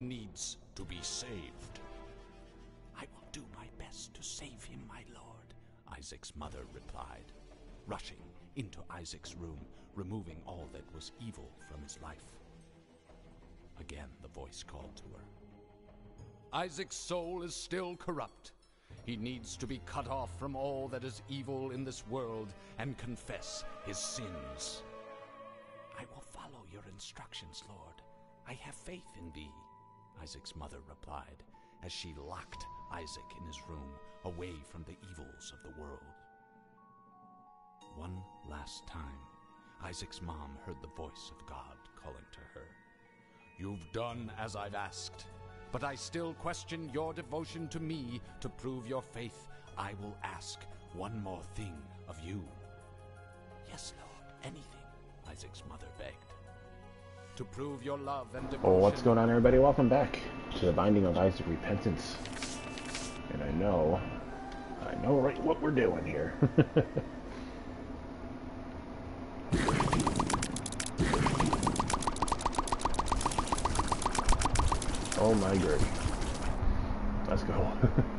needs to be saved. I will do my best to save him, my lord, Isaac's mother replied, rushing into Isaac's room, removing all that was evil from his life. Again, the voice called to her. Isaac's soul is still corrupt. He needs to be cut off from all that is evil in this world and confess his sins. I will follow your instructions, Lord. I have faith in thee, Isaac's mother replied, as she locked Isaac in his room, away from the evils of the world. One last time, Isaac's mom heard the voice of God calling to her. You've done as I've asked, but I still question your devotion to me to prove your faith. I will ask one more thing of you. Yes, Lord, anything, Isaac's mother begged. To prove your love and devotion. Oh, what's going on, everybody? Welcome back to the Binding of Isaac Repentance. And I know, I know right what we're doing here. oh my god. Let's go.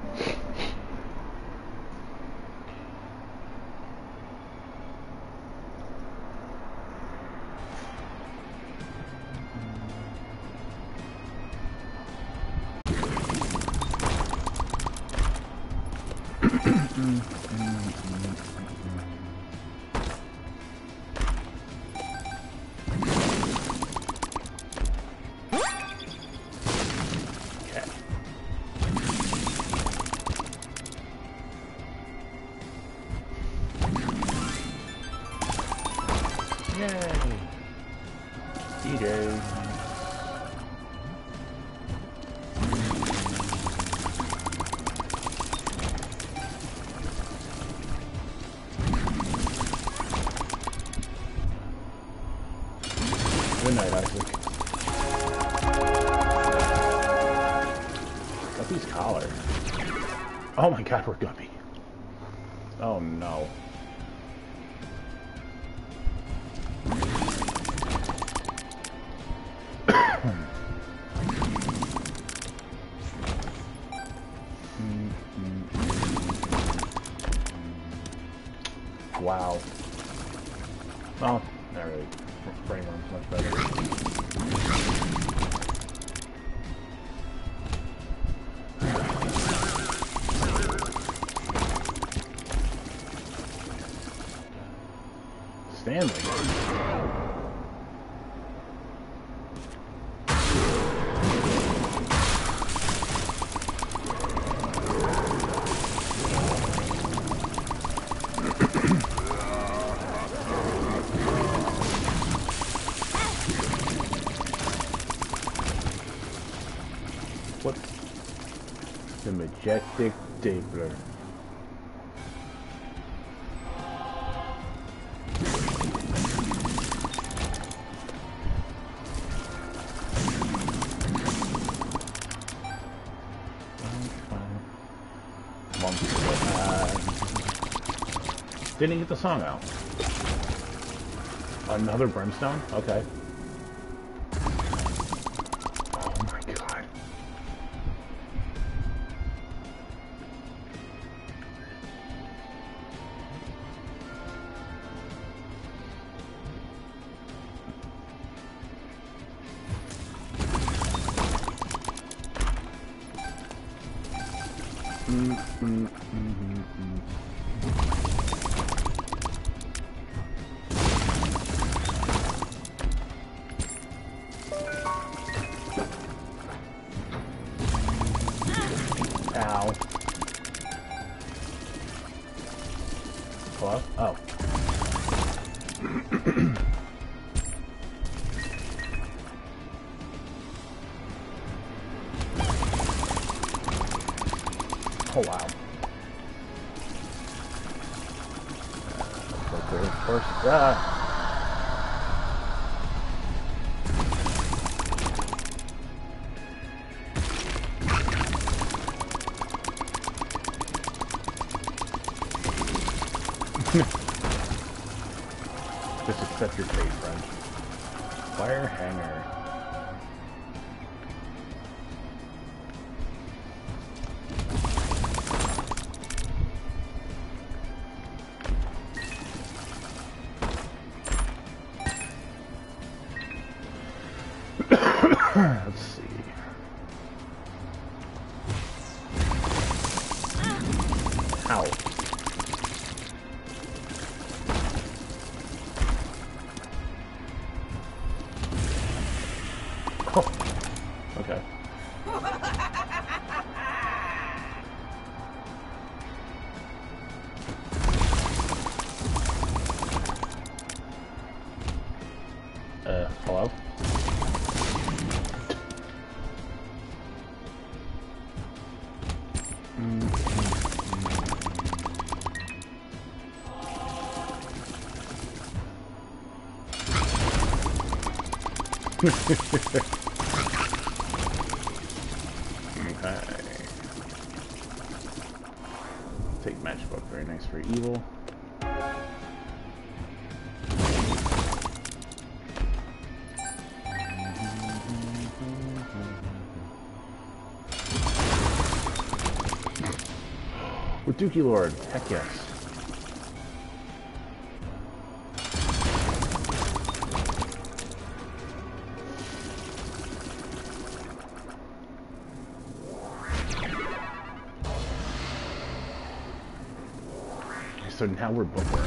Monkey. Uh, didn't get the song out. Another brimstone? Okay. Let's see. Ow. Okay. Take matchbook, very nice for evil. With Dookie Lord, heck yes. Now we're Booker.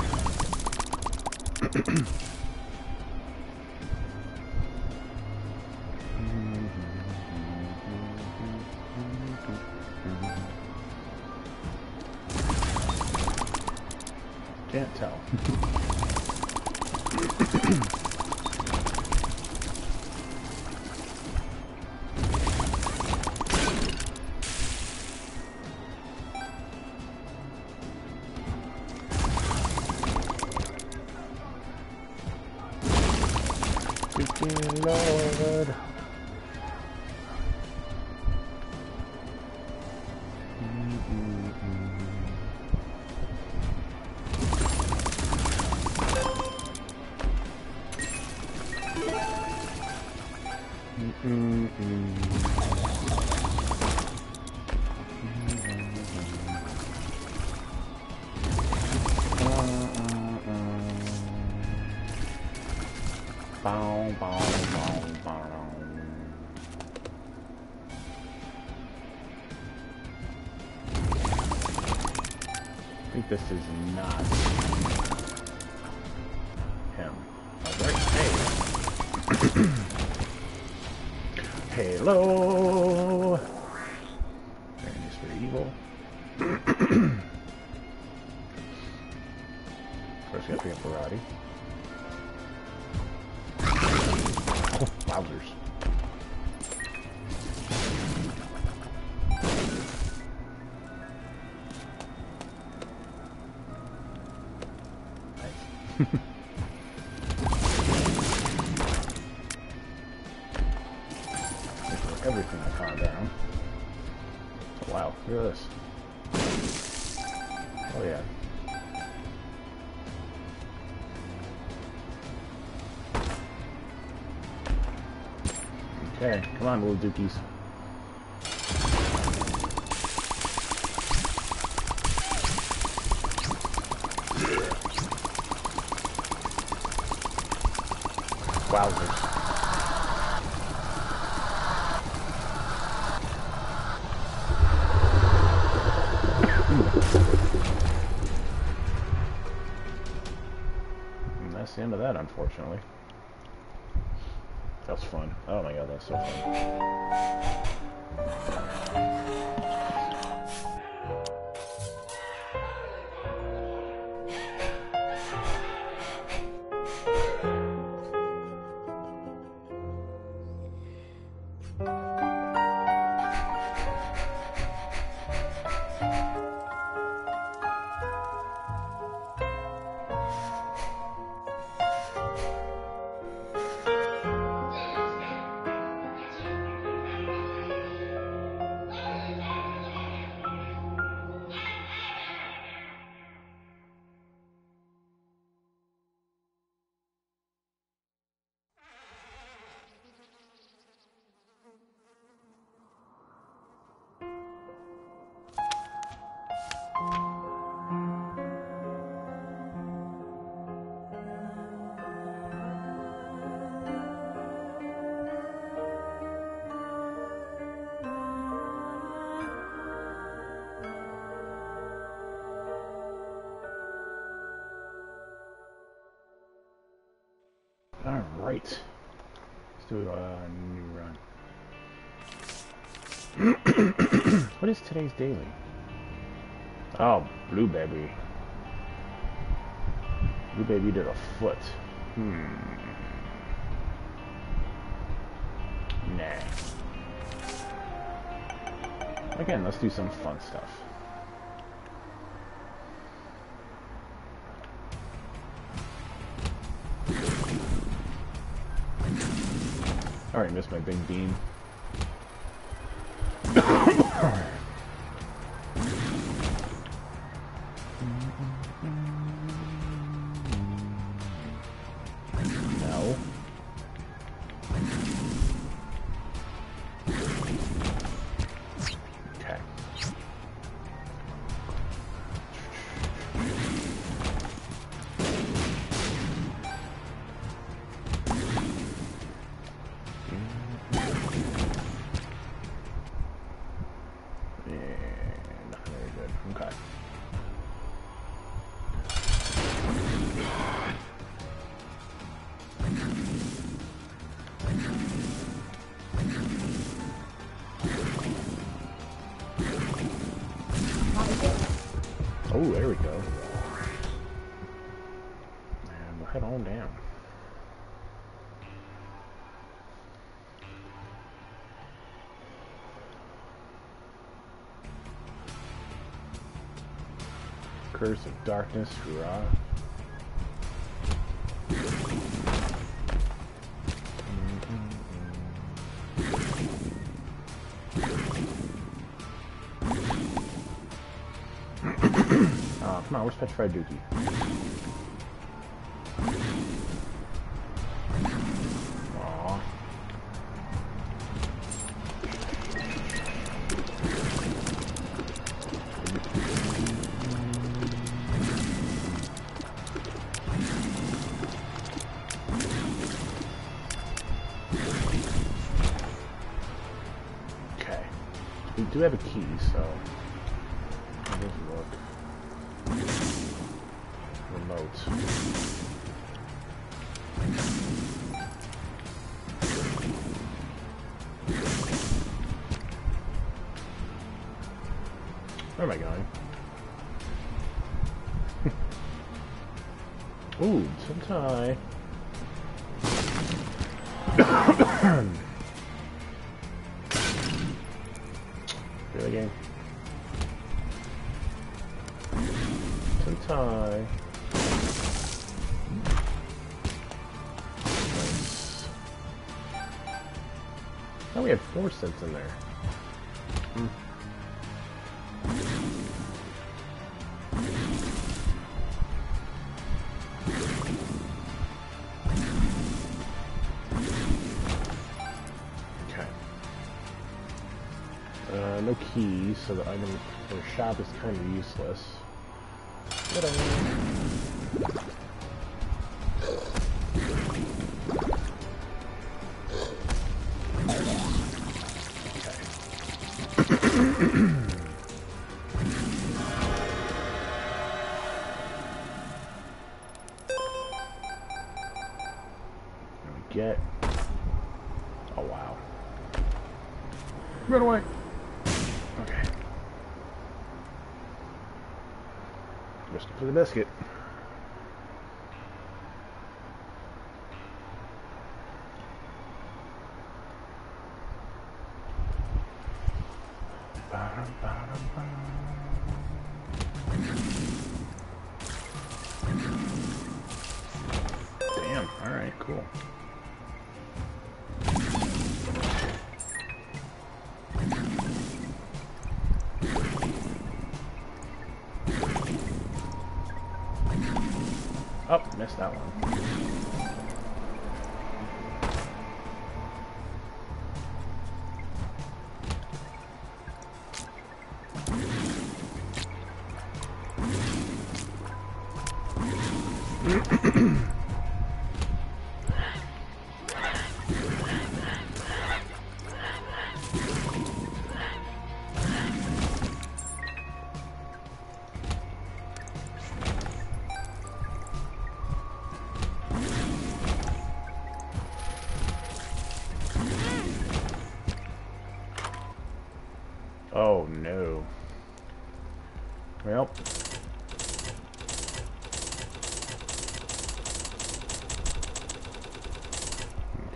Hello! Come on, little dookies. Wowzers. Hmm. That's the end of that, unfortunately. Oh my god, that's so fun. Do a new run. what is today's daily? Oh, Blue Baby. Blue Baby did a foot. Hmm. Nah. Again, let's do some fun stuff. Missed my big beam. Curse of Darkness, hurrah. Oh, come on, where's Petrified Dookie? Had in there. Hmm. Okay. Uh, no keys, so the item shop is kind of useless. Ta-da. The biscuit.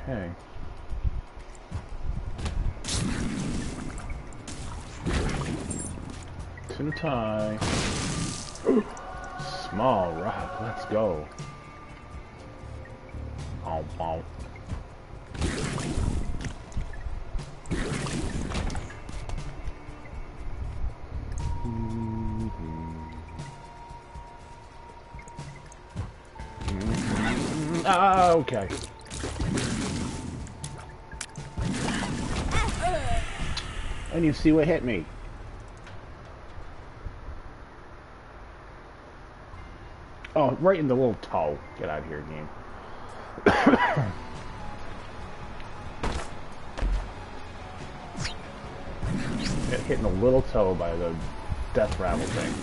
Okay. Sentai. Small rock, let's go. Oh, oh. Okay. I didn't see what hit me. Oh, right in the little toe. Get out of here, game. Hitting the little toe by the death rattle thing.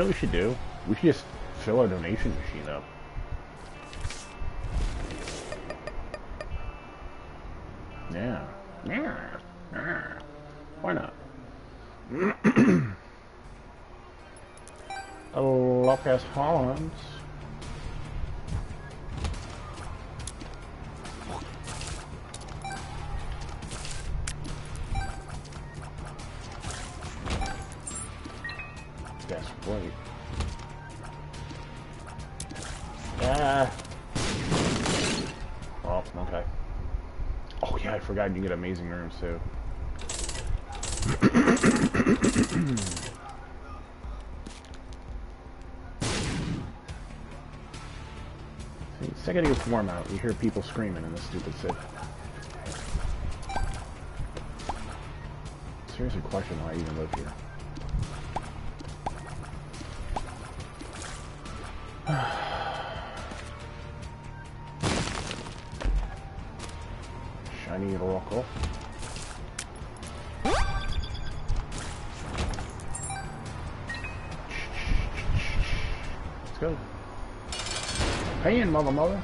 Know what we should do? We should just fill our donation machine up. Yeah. Yeah. yeah. Why not? Lopez Hollins. Yes, amazing rooms too. Second you form out, you hear people screaming in this stupid city. Seriously question why I even live here. In, mother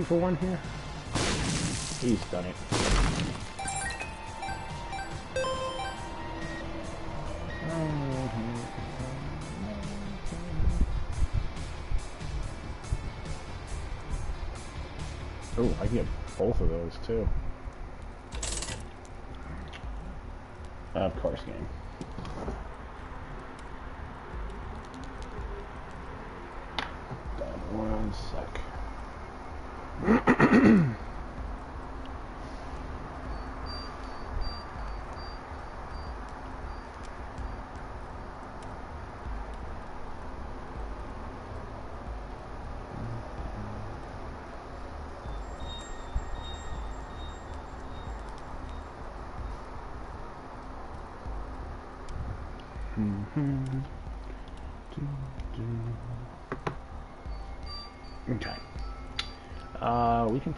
two for one here? He's done it. Oh, I get both of those too. Of course, game. One sec. Mm-hmm.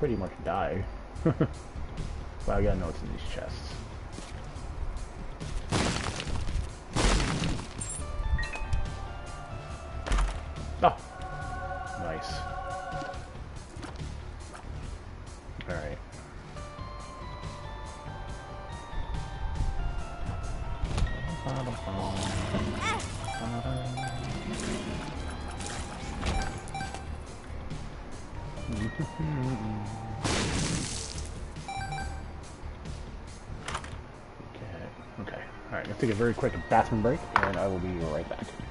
pretty much die. but I know what's in these chests. Very quick bathroom break, and I will be right back.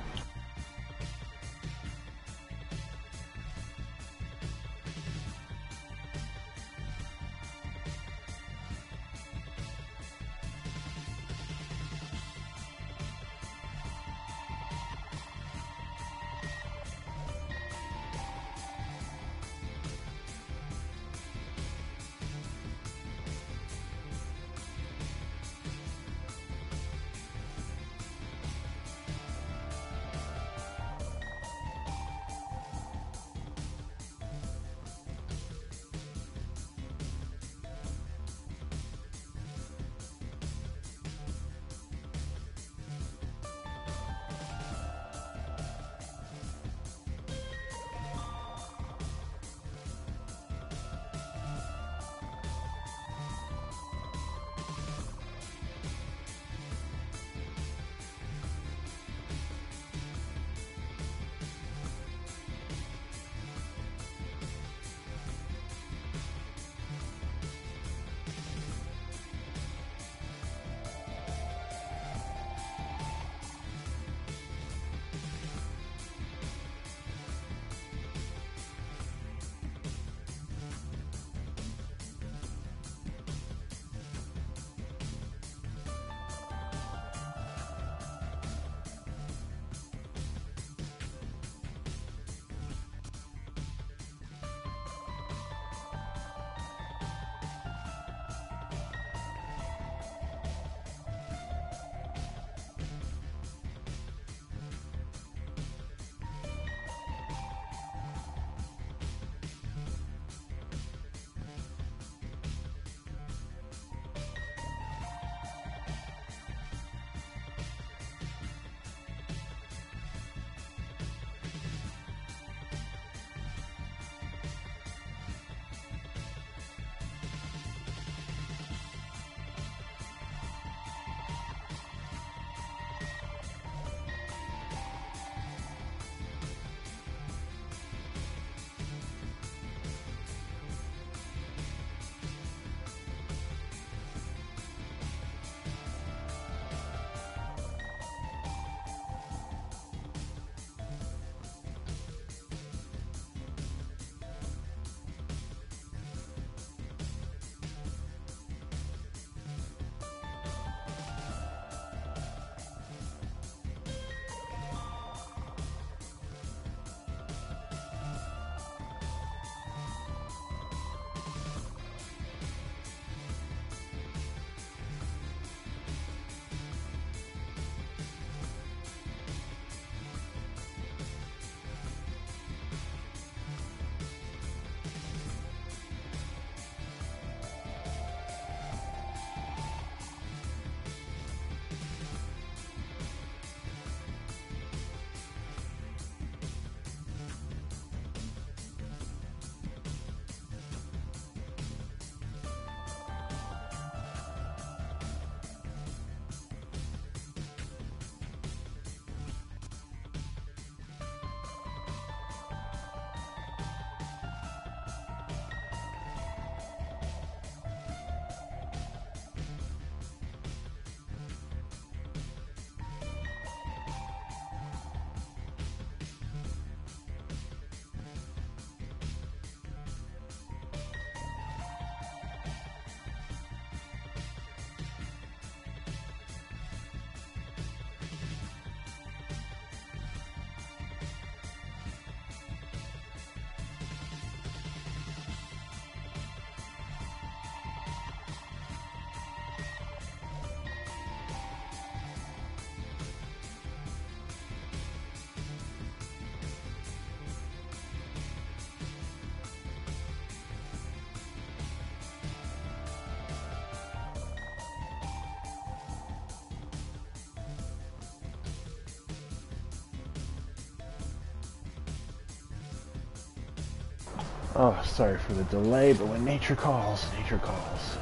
Oh, sorry for the delay, but when nature calls, nature calls.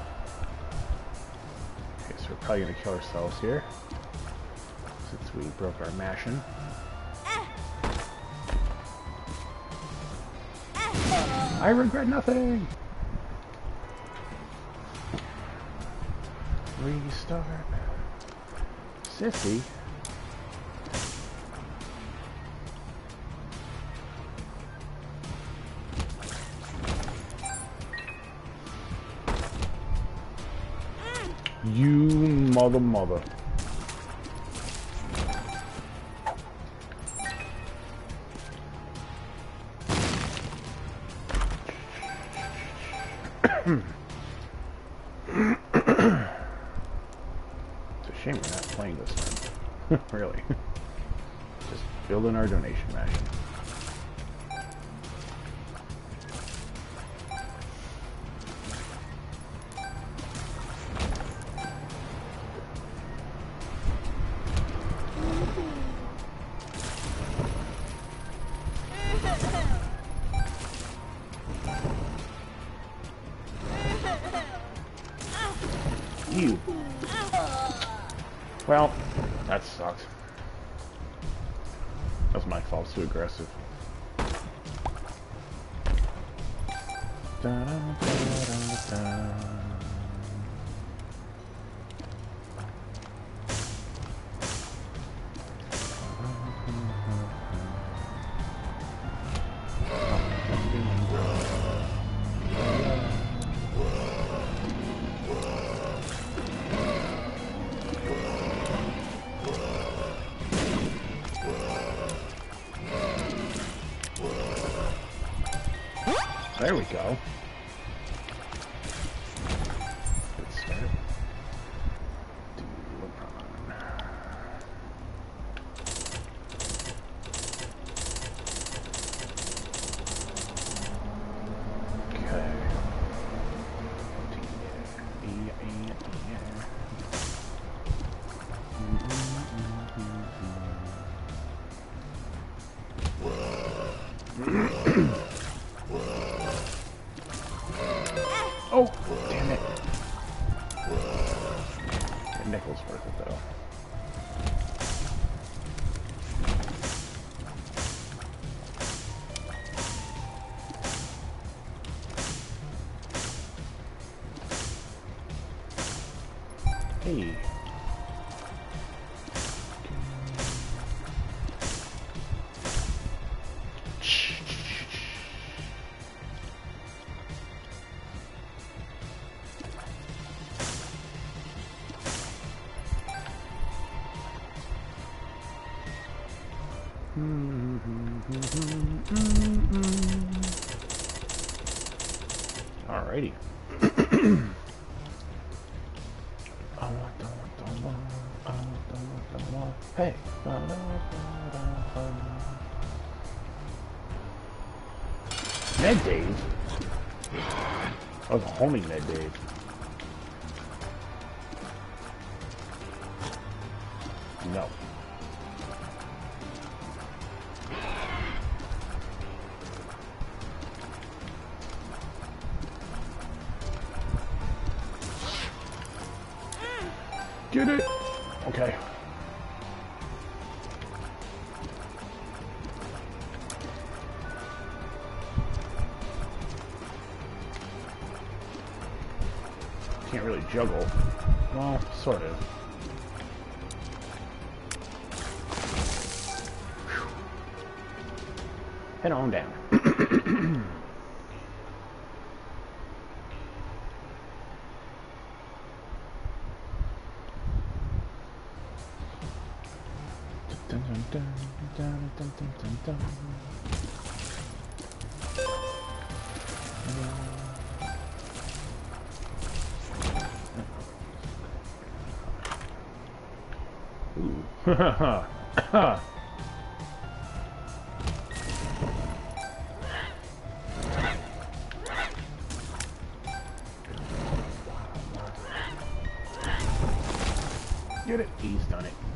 Okay, so we're probably gonna kill ourselves here. Since we broke our mashing. I regret nothing! Restart. Sissy. You mother mother. Med Dave? That was a homie Med Dave. Get it. He's done it.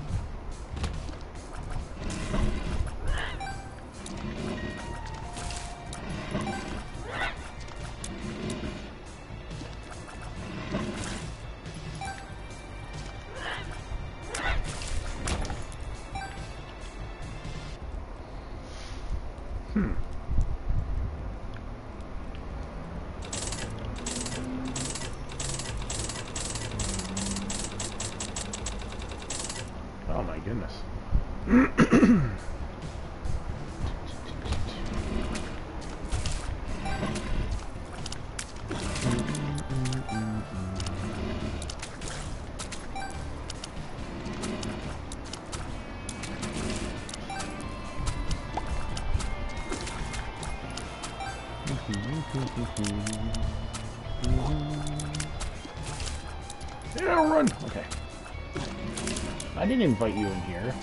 Didn't invite you in here.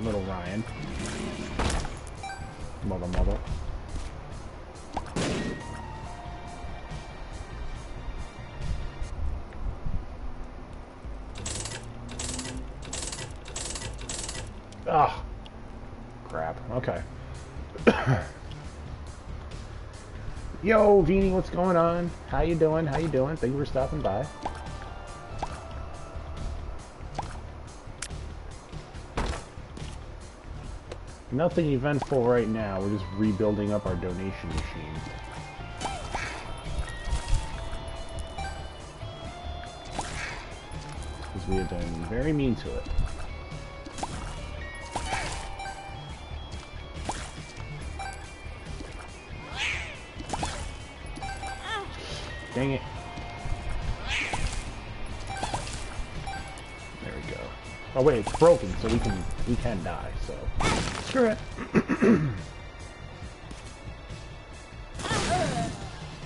Little Ryan. Mother, mother. Ah. Crap. Okay. Yo, Vini, what's going on? How you doing? How you doing? Thank you for stopping by. Nothing eventful right now. We're just rebuilding up our donation machine. Because we have been very mean to it. Dang it. There we go. Oh wait, it's broken, so we can we can die, so screw it.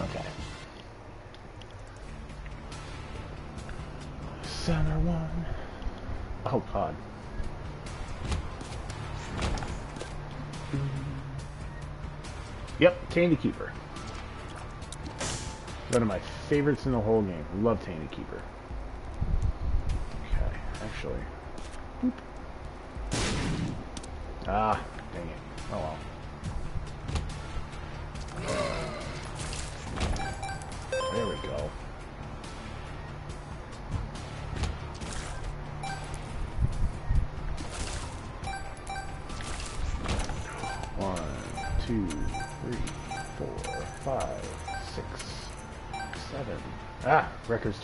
okay. Center one. Oh god. Yep, Tainted Keeper. One of my favorites in the whole game. Love Tainted Keeper. Okay, actually.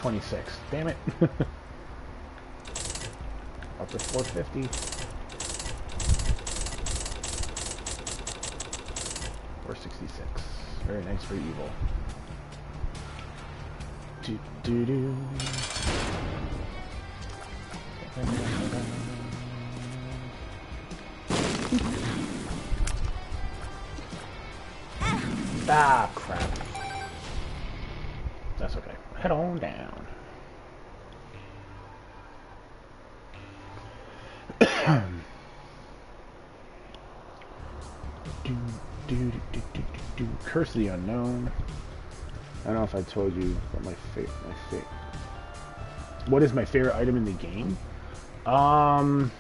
26. Damn it. Up to 450. 466. Very nice for evil. Do do do. Curse of the Unknown. I don't know if I told you what my favorite, my favorite. What is my favorite item in the game? Um,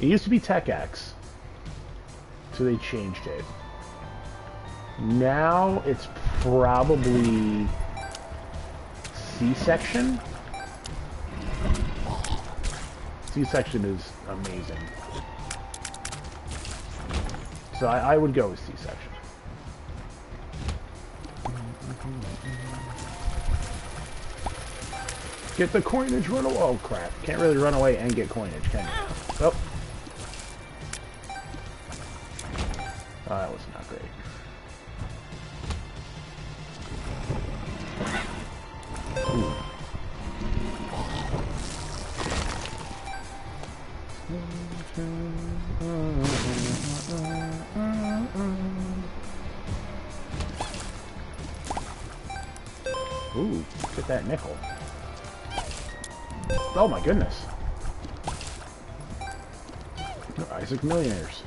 it used to be Tech X, so they changed it. Now it's probably C-section. C-section is amazing. So I, I would go with C-section. Get the coinage, run away. Oh crap. Can't really run away and get coinage, can you? Millionaires.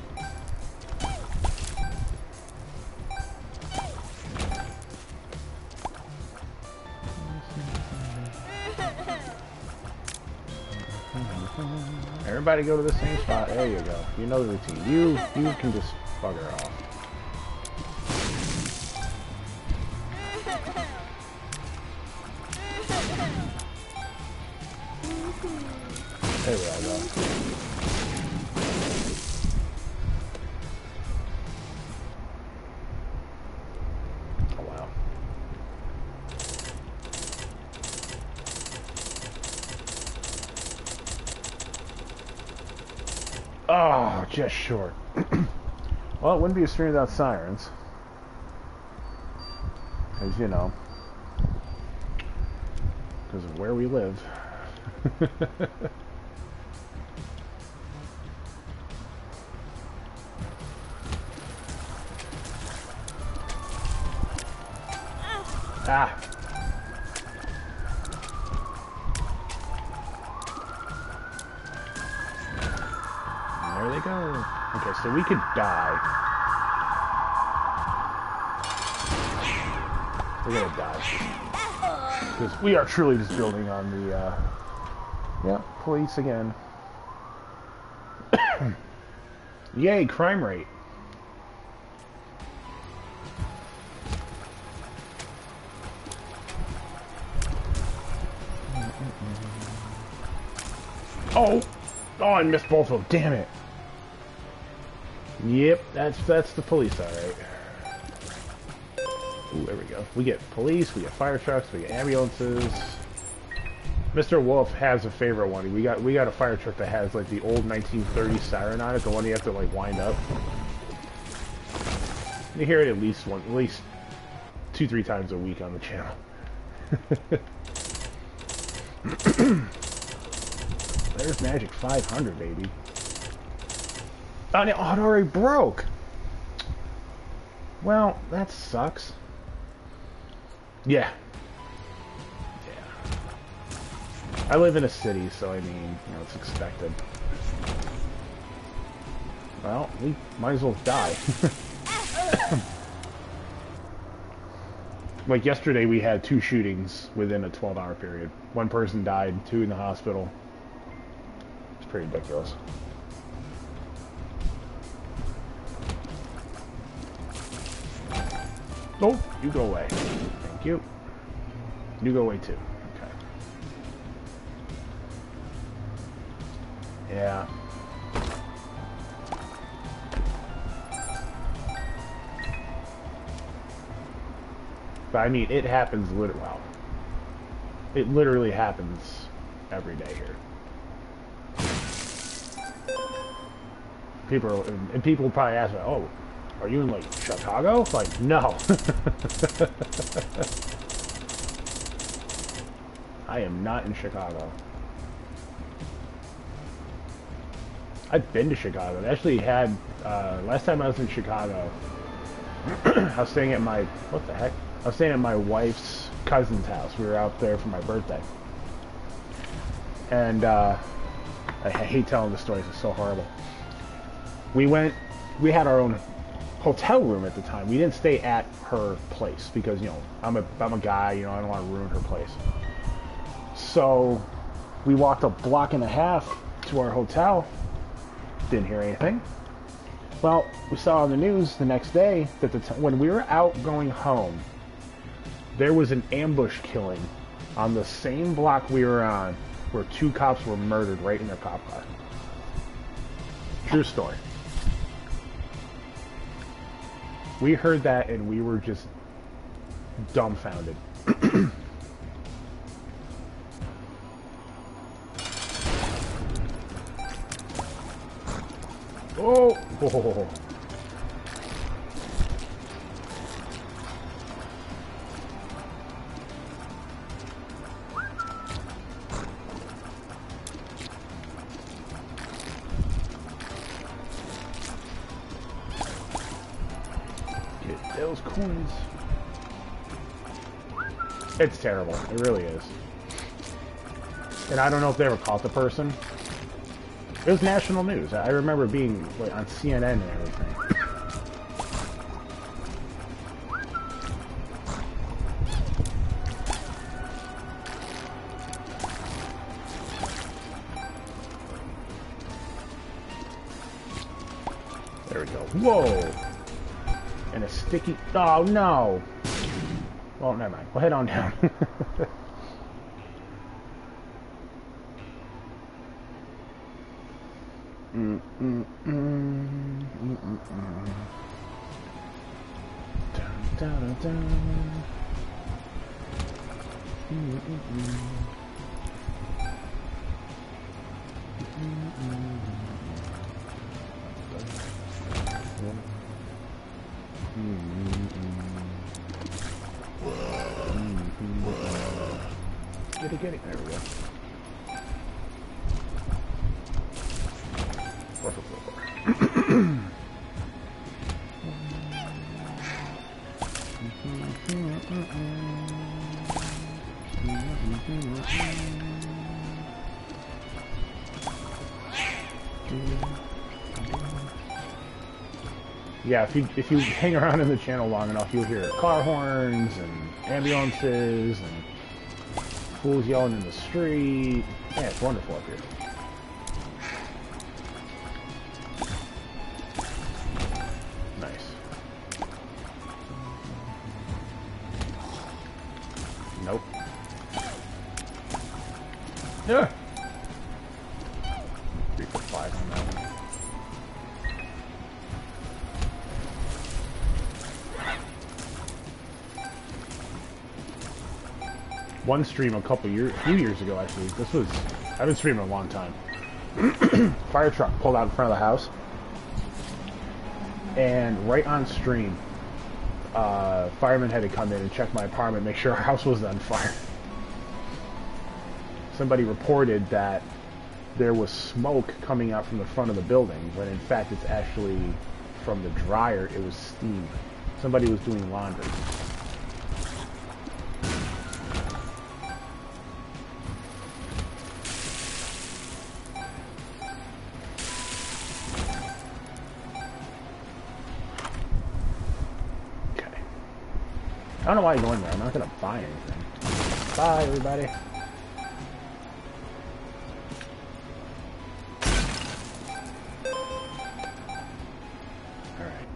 Everybody go to the same spot. There you go. You know the routine. You you can just bugger off. Short. well, it wouldn't be a stream without sirens. As you know. Because of where we live. could die. We're gonna die. Because we are truly just building on the, uh... Yeah, police again. Yay, crime rate. Oh! Oh, I missed both of them. Damn it. Yep, that's that's the police, all right. Ooh, there we go. We get police, we get fire trucks, we get ambulances. Mr. Wolf has a favorite one. We got we got a fire truck that has like the old 1930s siren on it, the one you have to like wind up. You hear it at least one, at least two, three times a week on the channel. There's Magic 500, baby. Oh, it already broke. Well, that sucks. Yeah. Yeah. I live in a city, so I mean, you know, it's expected. Well, we might as well die. like yesterday, we had two shootings within a 12-hour period. One person died, two in the hospital. It's pretty ridiculous. Nope, you go away. Thank you. You go away too. Okay. Yeah. But I mean, it happens literally. Well, it literally happens every day here. People are, and people probably ask, "Oh, are you in like Chicago?" Like, no. I am not in Chicago. I've been to Chicago. I actually had uh, last time I was in Chicago. I was staying at my what the heck? I was staying at my wife's cousin's house. We were out there for my birthday, and uh, I hate telling the stories. It's so horrible. We went. We had our own hotel room at the time. We didn't stay at her place because you know I'm a I'm a guy. You know I don't want to ruin her place. So we walked a block and a half to our hotel. Didn't hear anything. Well, we saw on the news the next day that the when we were out going home, there was an ambush killing on the same block we were on, where two cops were murdered right in their cop car. True story. We heard that and we were just dumbfounded. oh! Coins. It's terrible. It really is. And I don't know if they ever caught the person. It was national news. I remember being like, on CNN and everything. There we go. Whoa! Sticky... Oh, no! Well, never mind. We'll head on down. Mm, mm, mm. Mm, mm, mm. Mm-hmm. Mm-hmm. Mm-hmm. Get it, get it. There we go. Yeah, if you if you hang around in the channel long enough, you'll hear car horns and ambulances and fools yelling in the street. Yeah, it's wonderful up here. One stream a couple years, a few years ago actually. This was, I've been streaming a long time. Fire truck pulled out in front of the house, and right on stream, uh, firemen had to come in and check my apartment, make sure our house was on fire. Somebody reported that there was smoke coming out from the front of the building, when in fact it's actually from the dryer, it was steam. Somebody was doing laundry. Why you're going there. I'm not gonna buy anything. Bye, everybody. Alright.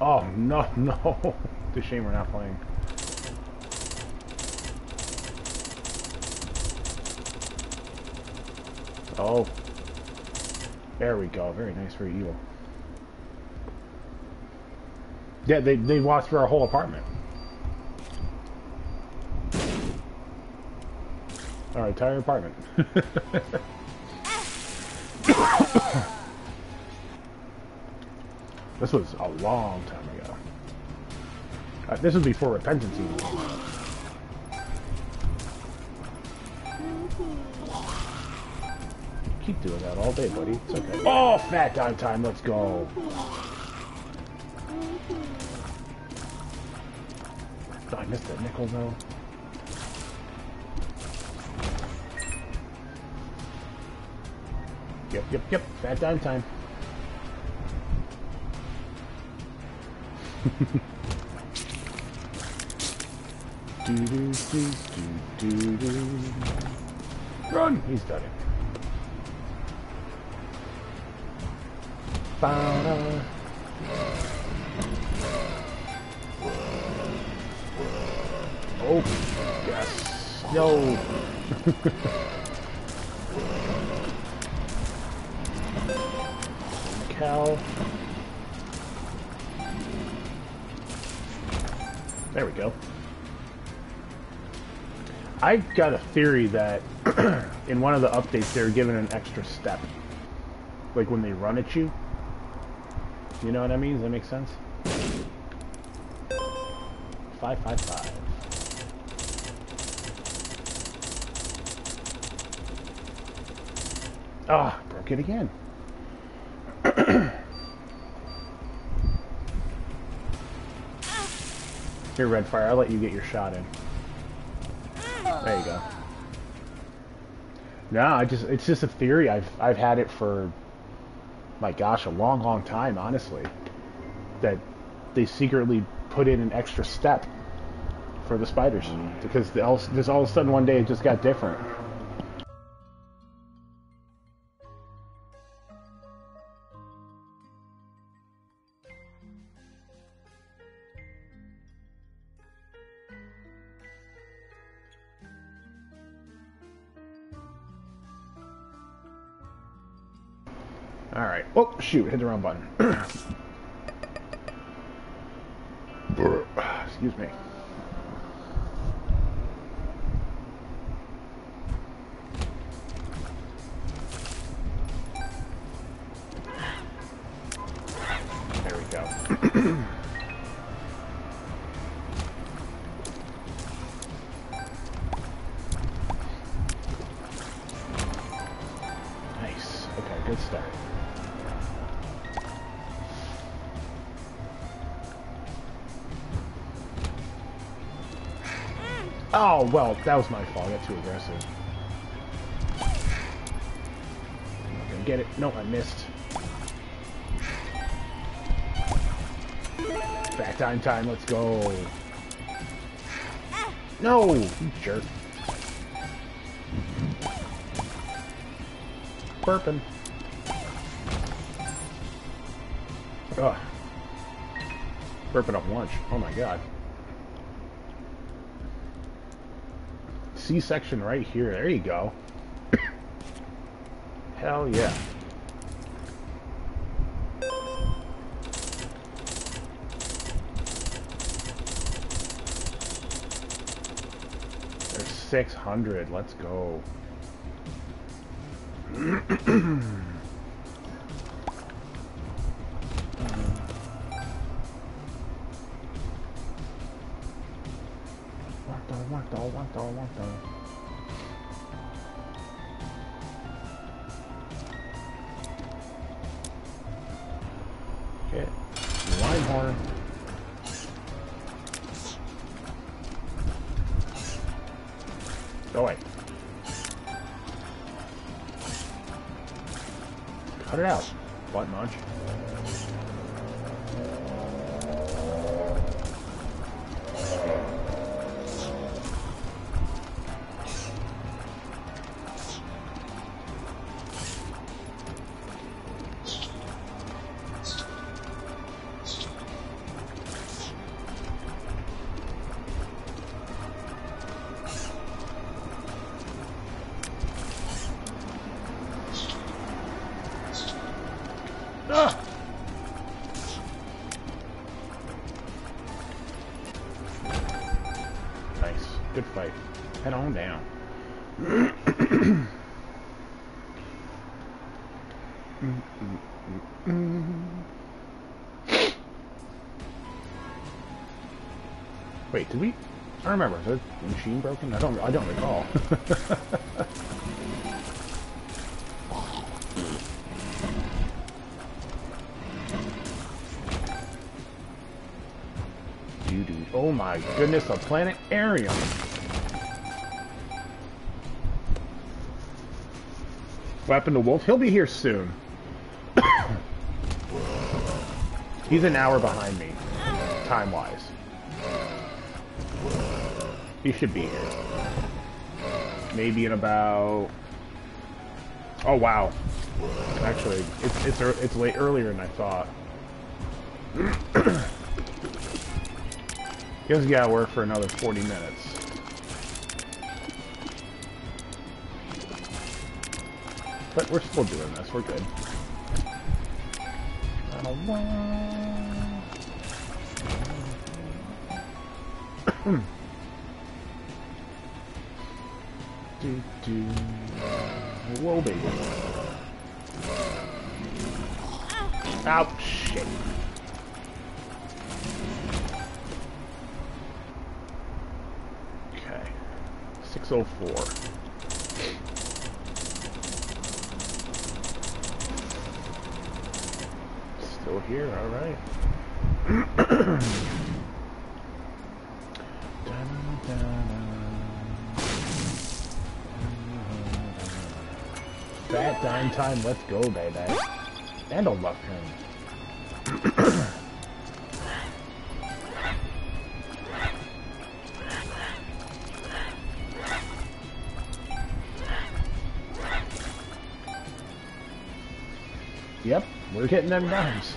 Oh, no, no. It's a shame we're not playing. Oh. There we go. Very nice, very evil. Yeah, they, they walked through our whole apartment. Our entire apartment. this was a long time ago. Uh, this was before repentance even. Keep doing that all day, buddy. It's okay. Oh, fat dime time. Let's go. Oh, I missed that nickel though. Yep, yep. Fat dime time. do do do do do. Run! He's done it. Ba-da. Oh, yes. No. I got a theory that in one of the updates they're given an extra step. Like when they run at you. You know what I mean? Does that make sense? 555. Ah, broke it again. Here, Redfire, I'll let you get your shot in. There you go. No, I just it's just a theory. I've I've had it for my gosh, a long, long time, honestly. That they secretly put in an extra step for the spiders. Mm. Because they all, just all of a sudden one day it just got different. Shoot, hit the wrong button. Excuse me. Oh, well, that was my fault. I got too aggressive. I'm not gonna get it. No, I missed. Back time time, let's go. No, you jerk. Burping. Ugh. Burping up lunch. Oh my god. C-section right here. There you go. Hell yeah. There's 600. Let's go. I remember. Is the machine broken? I don't. I don't recall. Dude, oh my goodness, a planetarium. What happened to Wolf? He'll be here soon. He's an hour behind me, time-wise. He should be here. Maybe in about... Oh, wow. Actually, it's, it's, it's late earlier than I thought. He has got to work for another 40 minutes. But we're still doing this. We're good. do, baby. Ow, shit. Okay. 604. Time, let's go, baby. And a left hand. Yep, we're getting them dimes.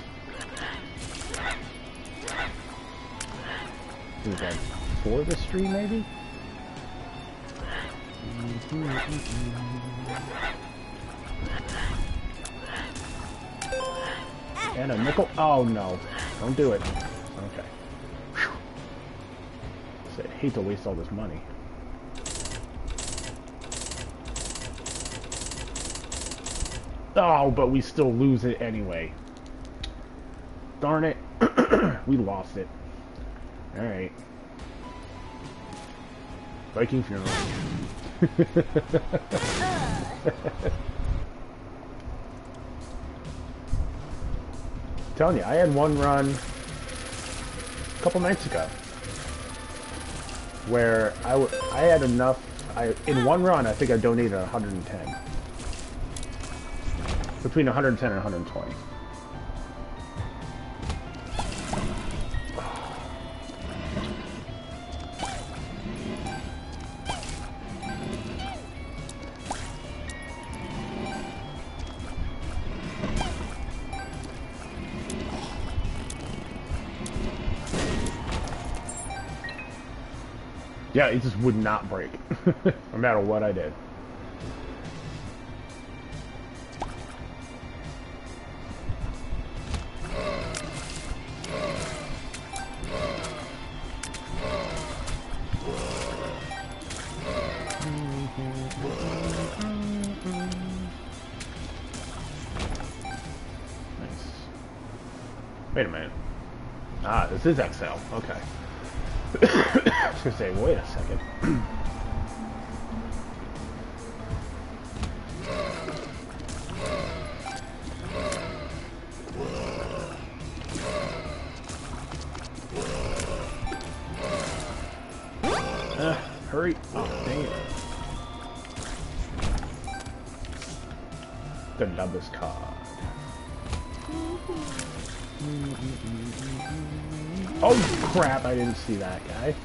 Is that for the stream, maybe? And a nickel. Oh no! Don't do it. Okay. Whew. Said, hate to waste all this money. Oh, but we still lose it anyway. Darn it. we lost it. Alright. Viking funeral. telling you, I had one run a couple nights ago where I, I had enough. I in one run, I think I donated 110, between 110 and 120. Yeah, it just would not break, no matter what I did. Nice. Wait a minute. Ah, this is XL. Okay. Gonna say, wait a second. Uh, hurry. Oh, dang it. The dumbest card. Oh crap, I didn't see that guy.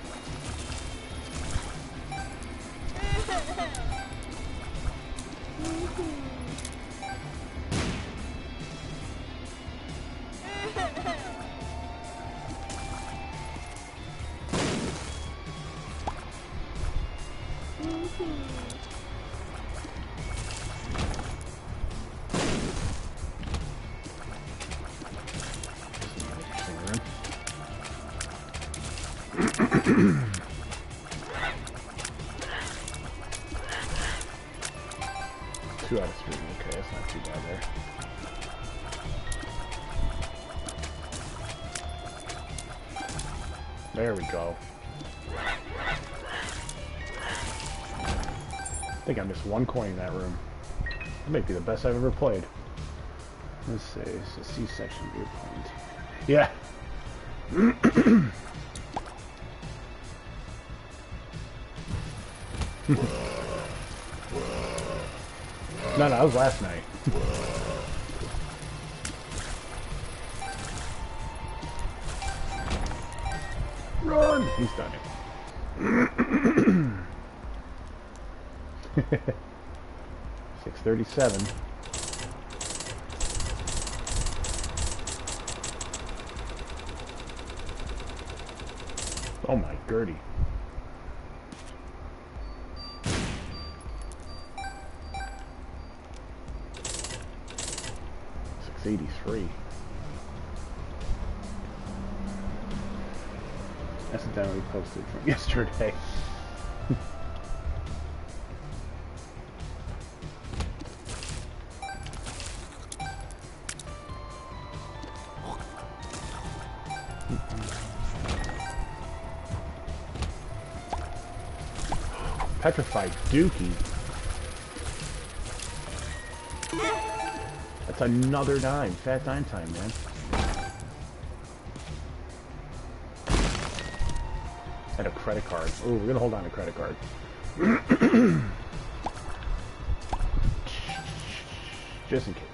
One coin in that room. That might be the best I've ever played. Let's see, it's a C-section viewpoint. Yeah. no, no, that was last night. Six Petrified Dookie. That's another dime. Fat dime time, man. And a credit card. Oh, we're gonna hold on to credit card. Just in case.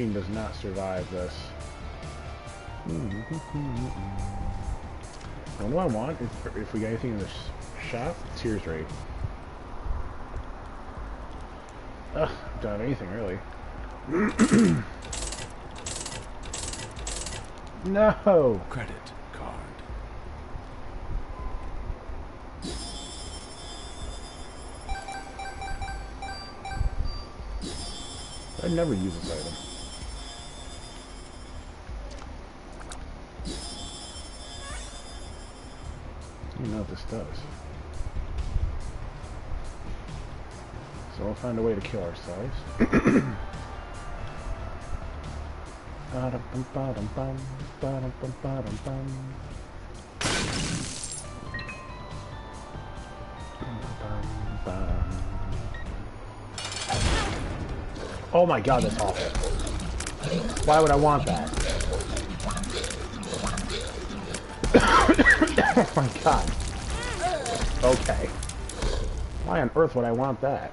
Machine does not survive this. Hmm. What do I want? If, if we got anything in this shop, tears rate. Ugh, don't have anything really. no! Credit card. I never use this So we'll find a way to kill ourselves. Oh my god, that's awful. Why would I want that? oh my god. Okay. Why on earth would I want that?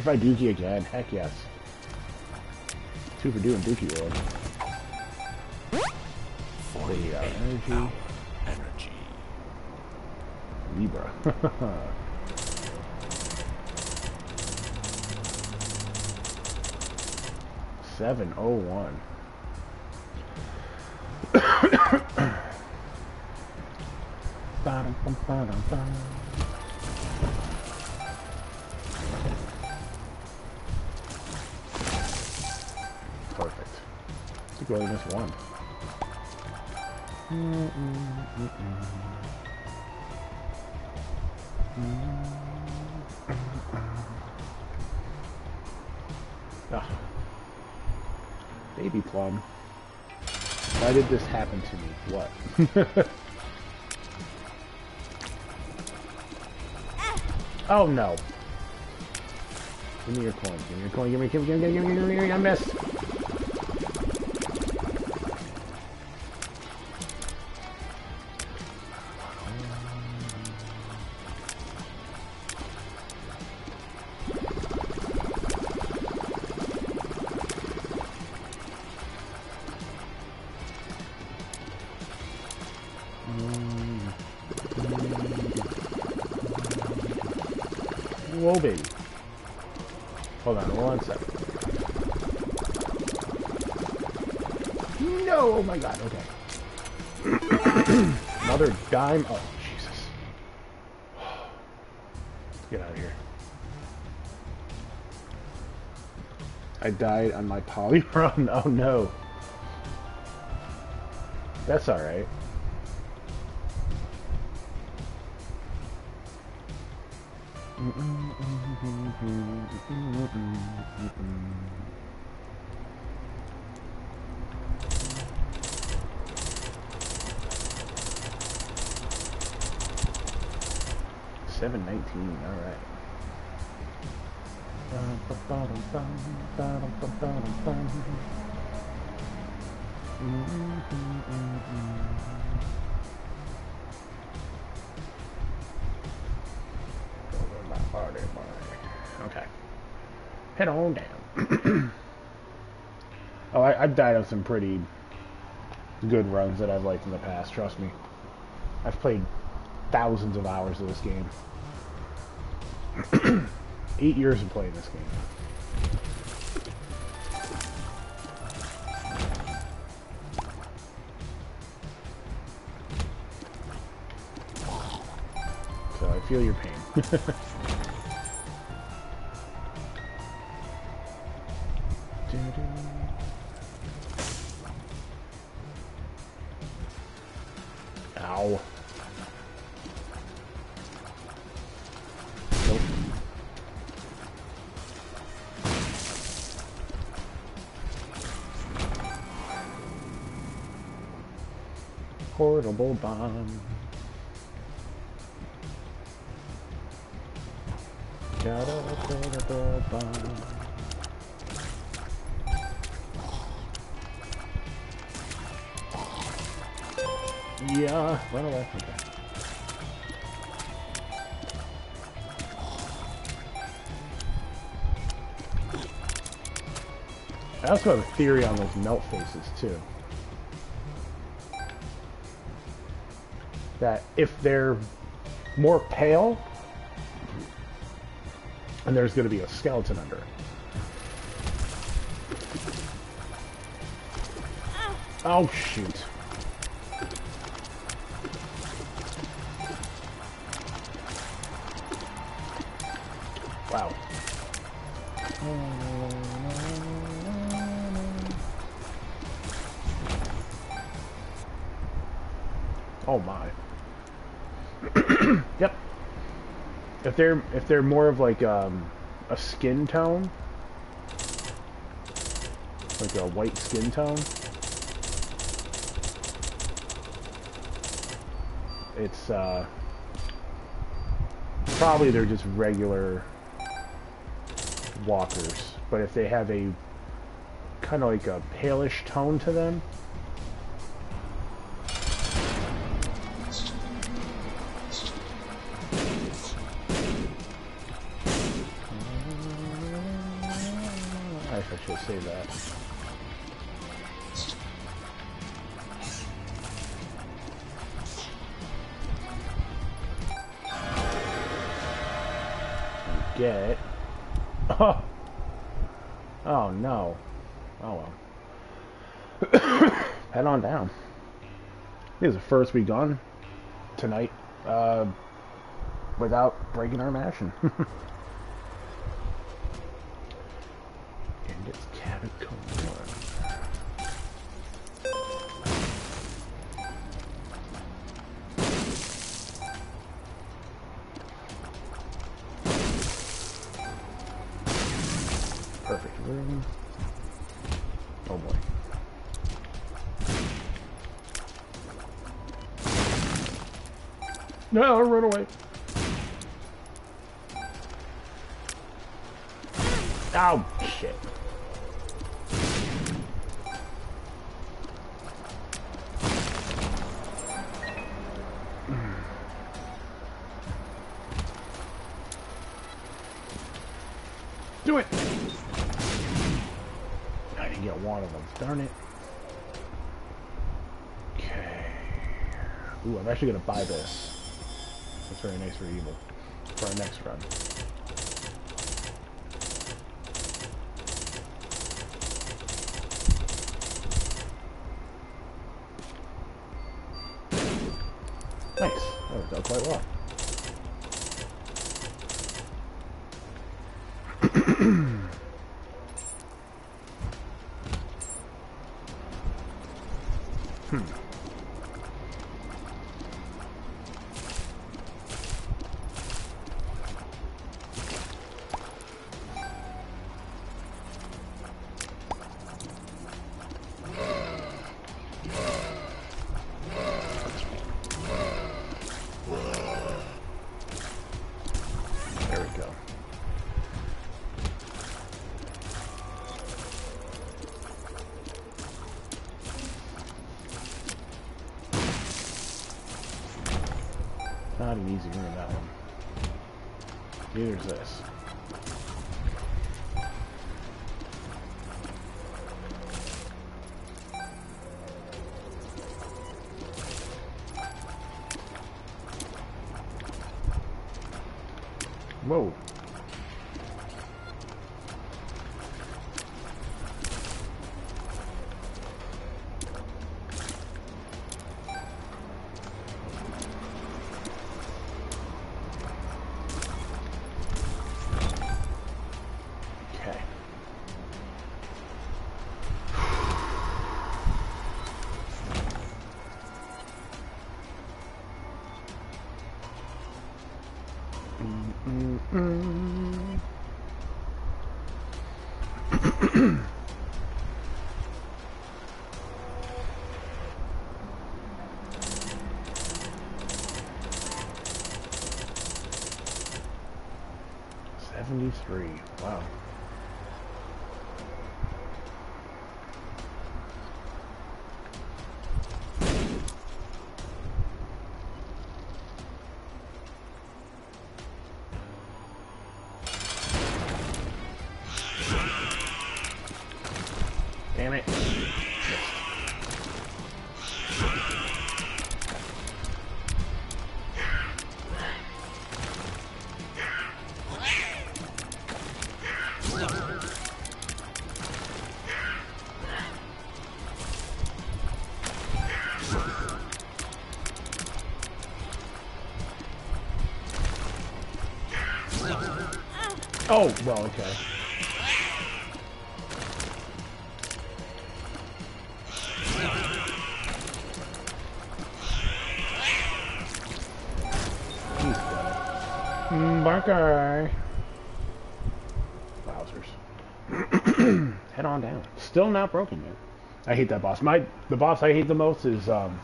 And Petrified Dookie again. Heck yes. Two for doing Dookie World. 48 uh, energy. energy. Libra. Seven oh one. Ba-dum, Missed one. Ah. Baby plum. Why did this happen to me? What? oh no. Give me your coin. Give me your coin. Give me, give me, give me, give me, give me, give me, I missed. Died on my poly. Oh no. That's alright. Mm-hmm. Okay. Head on down. oh, I, I've died on some pretty good runs that I've liked in the past. Trust me. I've played thousands of hours of this game. Eight years of playing this game. Feel your pain. Ow. Nope. Portable bomb. Also have a theory on those melt faces too. That if they're more pale, and there's going to be a skeleton under it. Oh shoot. Wow. My. yep. If they're if they're more of like um, a skin tone, like a white skin tone, it's uh, probably they're just regular walkers. But if they have a kind of like a palish tone to them, first we've done tonight uh, without breaking our mashing. Actually gonna buy this. That's very nice for evil. For our next run. Nice. That worked out quite well. Wow. Oh, well, okay. He's got it. Mm, Barker. Wowzers. Head on down. Still not broken yet. I hate that boss. My the boss I hate the most is um,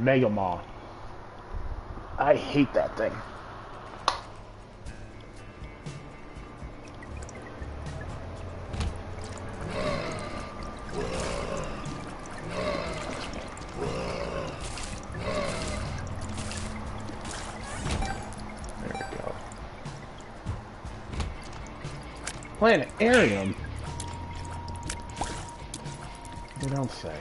Mega Maw. I hate that thing. Planetarium? They don't say.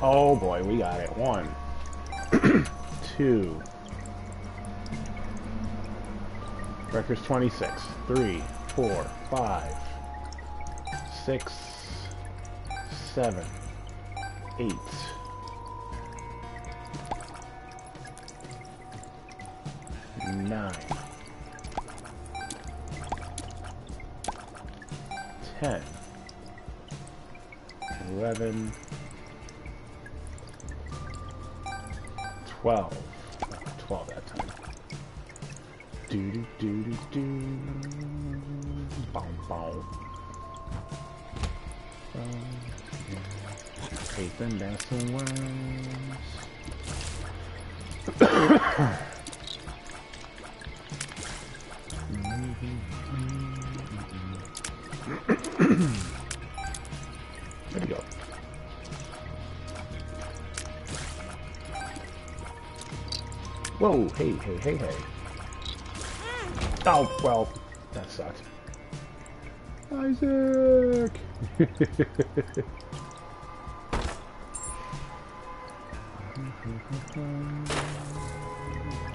Oh boy, we got it. One, two. Records 26. Three, four, five, six, seven, eight.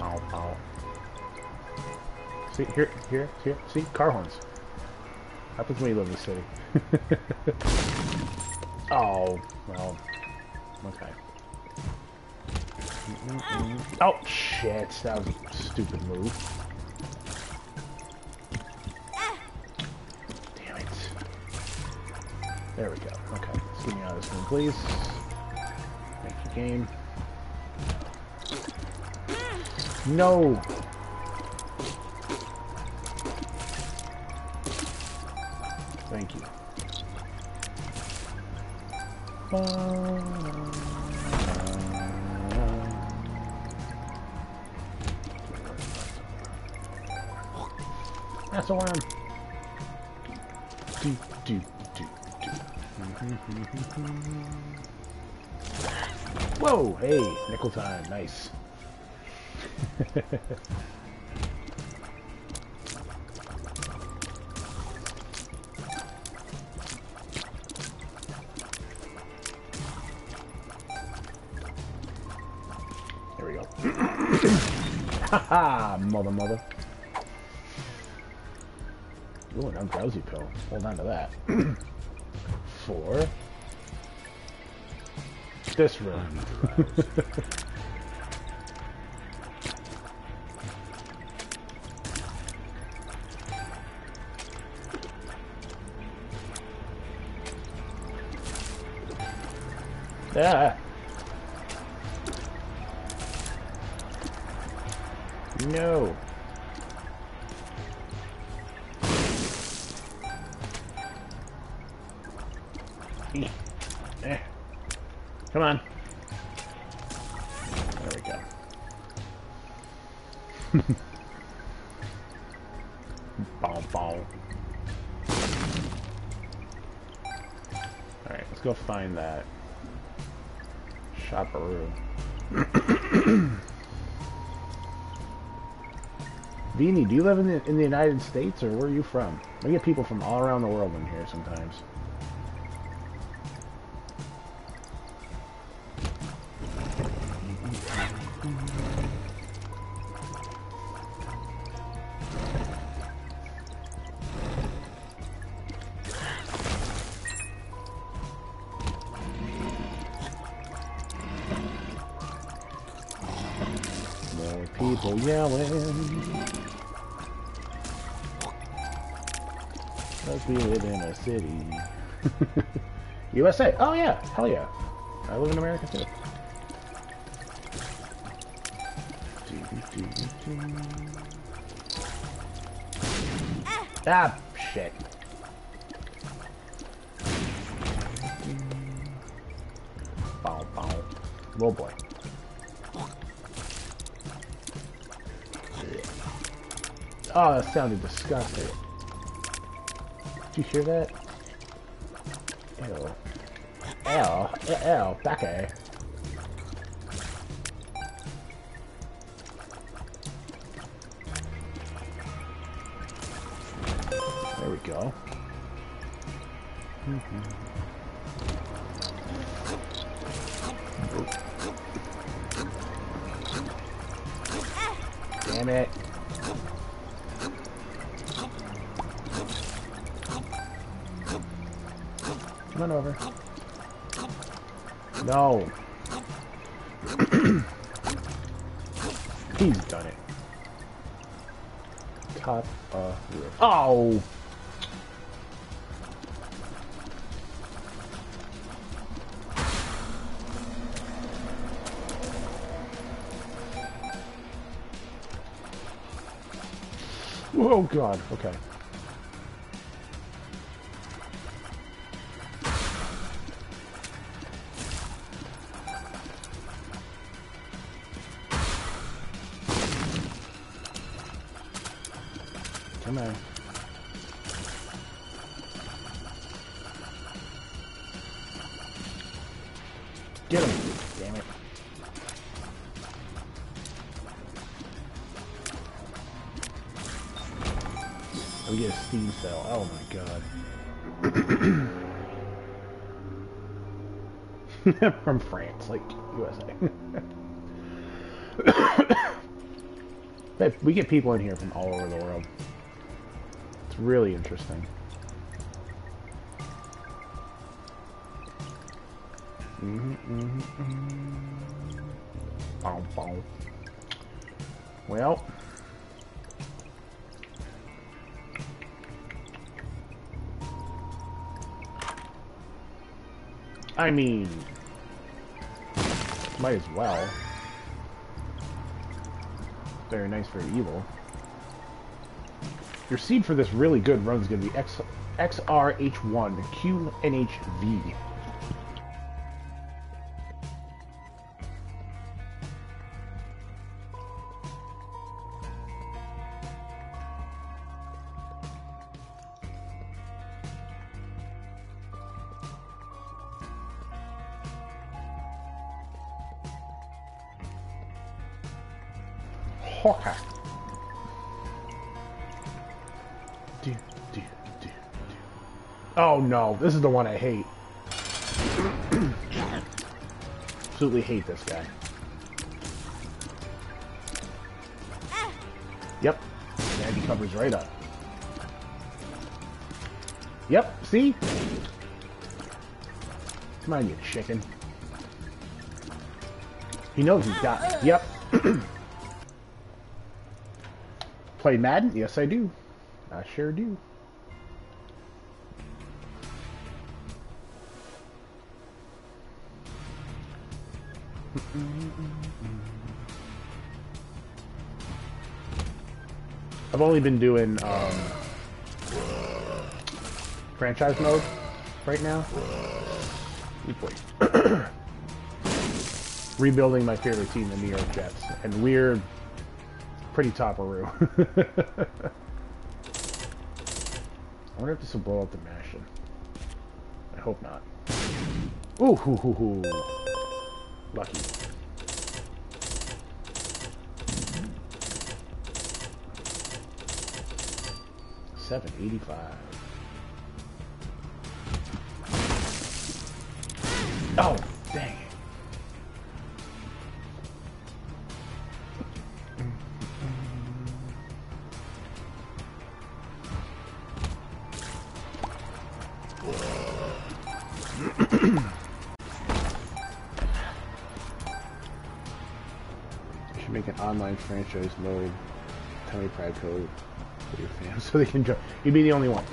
Ow, ow. See, here, here, here, see, car horns. Happens when you live in the city. oh, well, okay. Oh, shit. That was a stupid move. There we go. Okay. Get me out of this room, please. Thank you, game. No! Thank you. That's a worm. Hey, time. Nice. There we go. Haha, mother, mother. Ooh, an drowsy pill. Hold on to that. Four. This room. in the, United States, or where are you from? I get people from all around the world in here sometimes. People yelling. Cause we live in a city. USA. Oh yeah, hell yeah. I live in America too. Ah, shit. Bow, bow. Oh boy. Oh, that sounded disgusting. Did you hear that? Ew. Ew. Ew. Becky. There god, okay. From France, like USA. But we get people in here from all over the world. It's really interesting. Mm -hmm, mm -hmm. Well. I mean, might as well. Very nice, very evil. Your seed for this really good run is going to be X, XRH1 This is the one I hate. Absolutely hate this guy. Yep. And he covers right up. Yep, see? Come on, you chicken. He knows he's got. Yep. Play Madden? Yes, I do. I sure do. I've only been doing um, franchise mode right now. Rebuilding my favorite team, the New York Jets, and we're pretty top-a-roo. I wonder if this will blow up the mansion. I hope not. Ooh, hoo, hoo, hoo. Lucky. Seven eighty-five. Oh, dang it. Should make an online franchise mode. Tell me pride code so they can join. You'd be the only one.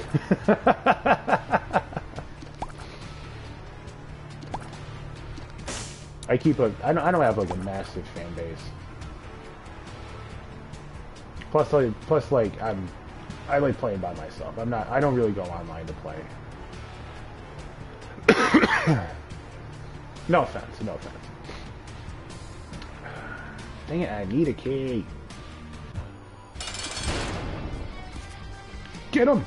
I keep a. I don't. I don't have like a massive fan base. Plus, like, plus, like, I'm. I like playing by myself. I'm not. I don't really go online to play. no offense. No offense. Dang it! I need a key. Get him!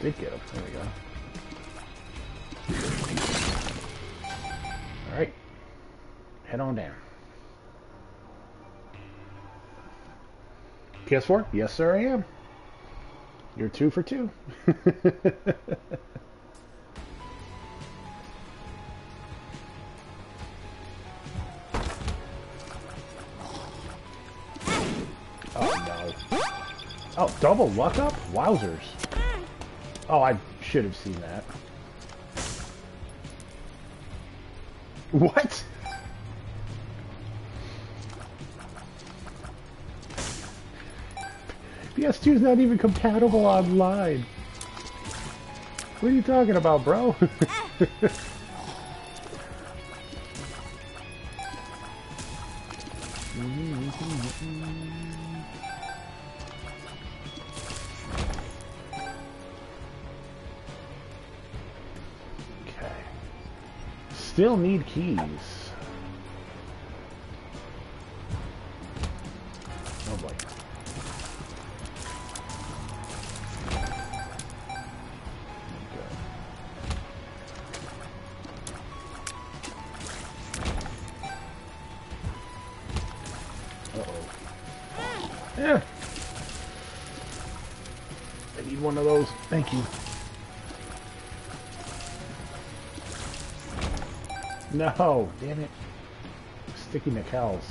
Did get him. There we go. Alright. Head on down. PS4? Yes, sir, I am. You're two for two. Oh, double luck up? Wowzers. Oh, I should have seen that. What? PS2 is not even compatible online. What are you talking about, bro? Mm-hmm, mm-hmm, mm-hmm. Still need keys. No, damn it. Sticking the cows.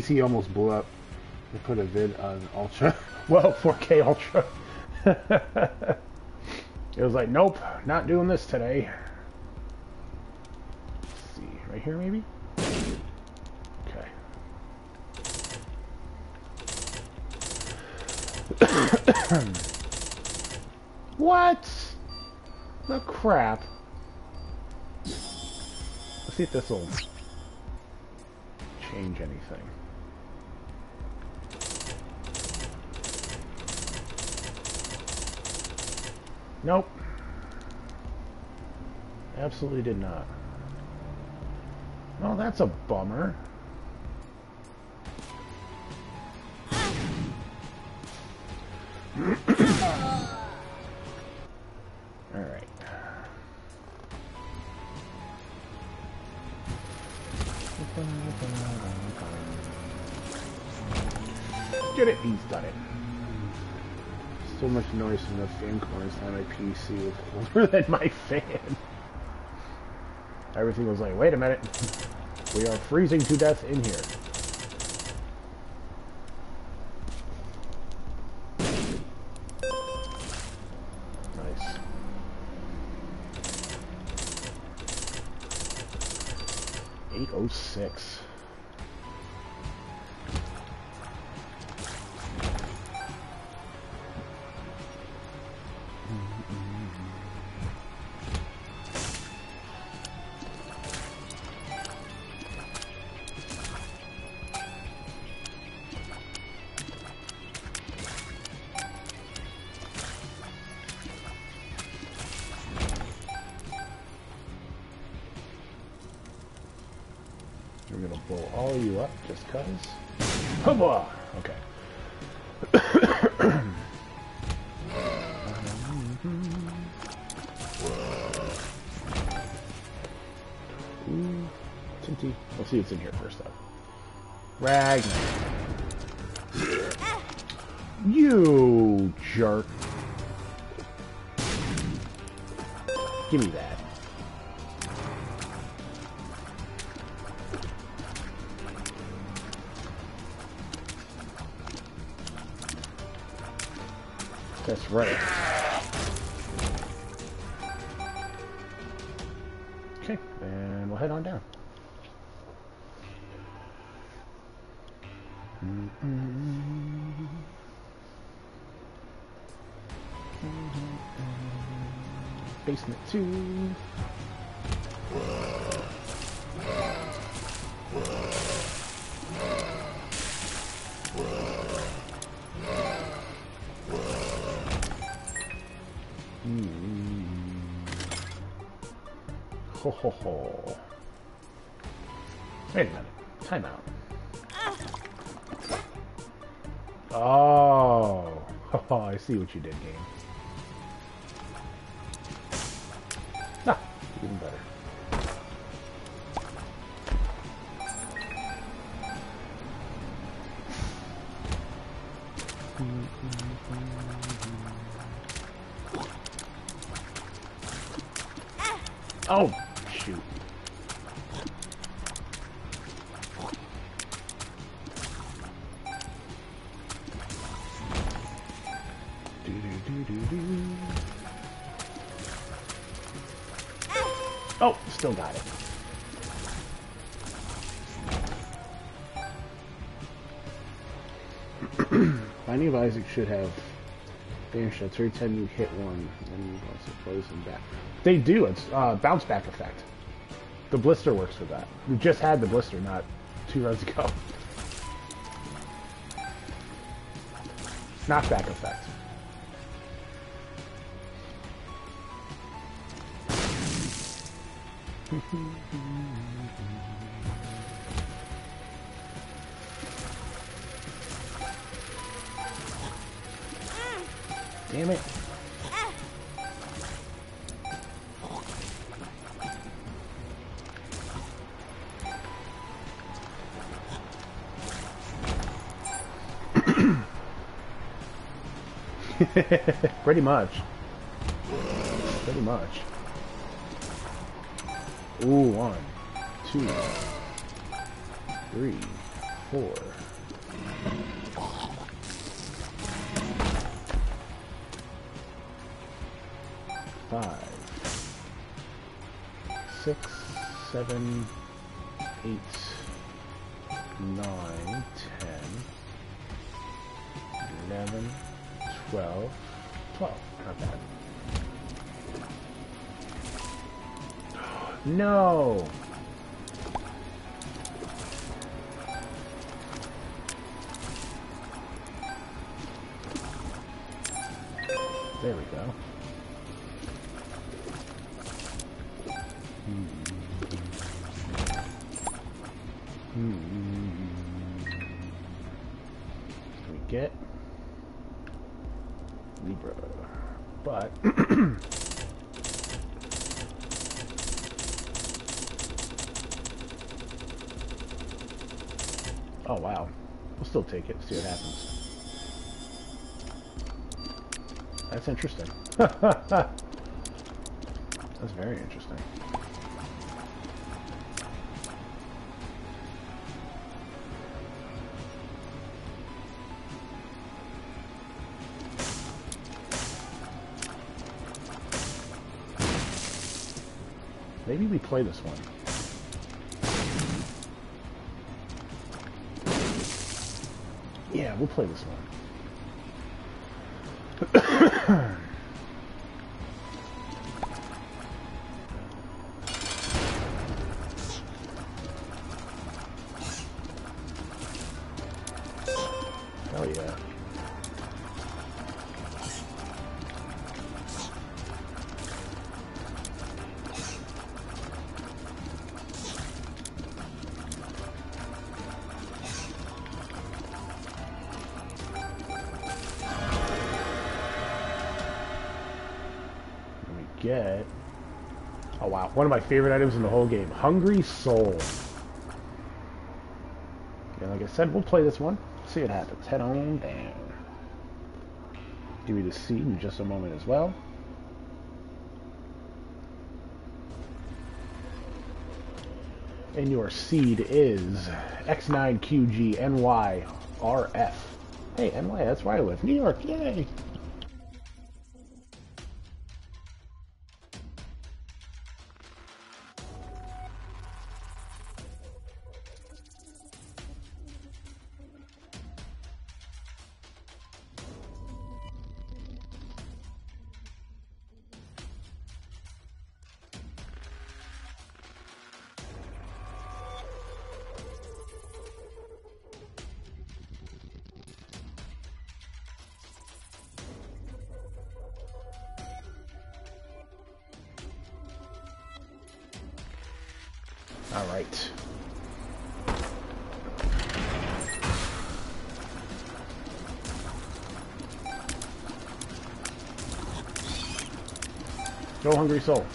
PC almost blew up. I put a vid on Ultra. well, 4K Ultra. it was like, nope, not doing this today. Let's see, right here maybe? Okay. what? The crap. Let's see if this will change anything. Nope. Absolutely did not. Well, that's a bummer. Fan corners on my PC was older than my fan. Everything was like, wait a minute. We are freezing to death in here. Nice. Eight oh six. Okay, and we'll head on down. Mm-hmm. Basement two. Ho ho ho. Wait a minute. Time out. Oh. oh, I see what you did, game. Should have damage shots every time you hit one, and you also close them back. They do. It's uh, bounce back effect. The blister works for that. We just had the blister not two runs ago. Knockback effect. Damn it. Pretty much. Pretty much. Ooh, one, two, three, four. Seven, interesting. That's very interesting. Maybe we play this one. Yeah, we'll play this one. One of my favorite items in the whole game. Hungry Soul. Yeah, like I said, we'll play this one. See what happens. Head on down. Give me the seed in just a moment as well. And your seed is X9QGNYRF. Hey, NY, that's where I live. New York, yay! All right. Go, Hungry Soul.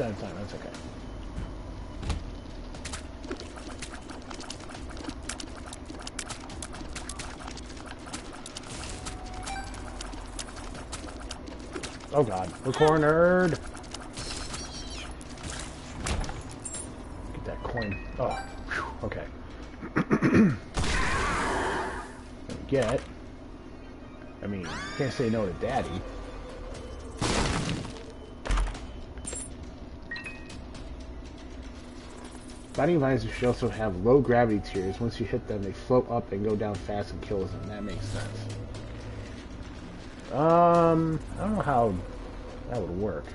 Time. That's okay. Oh god, we're cornered. Get that coin. Oh, whew, okay. get. I mean, can't say no to daddy. Binding vines should also have low gravity tears. Once you hit them, they float up and go down fast and kills them. That makes sense. Um, I don't know how that would work.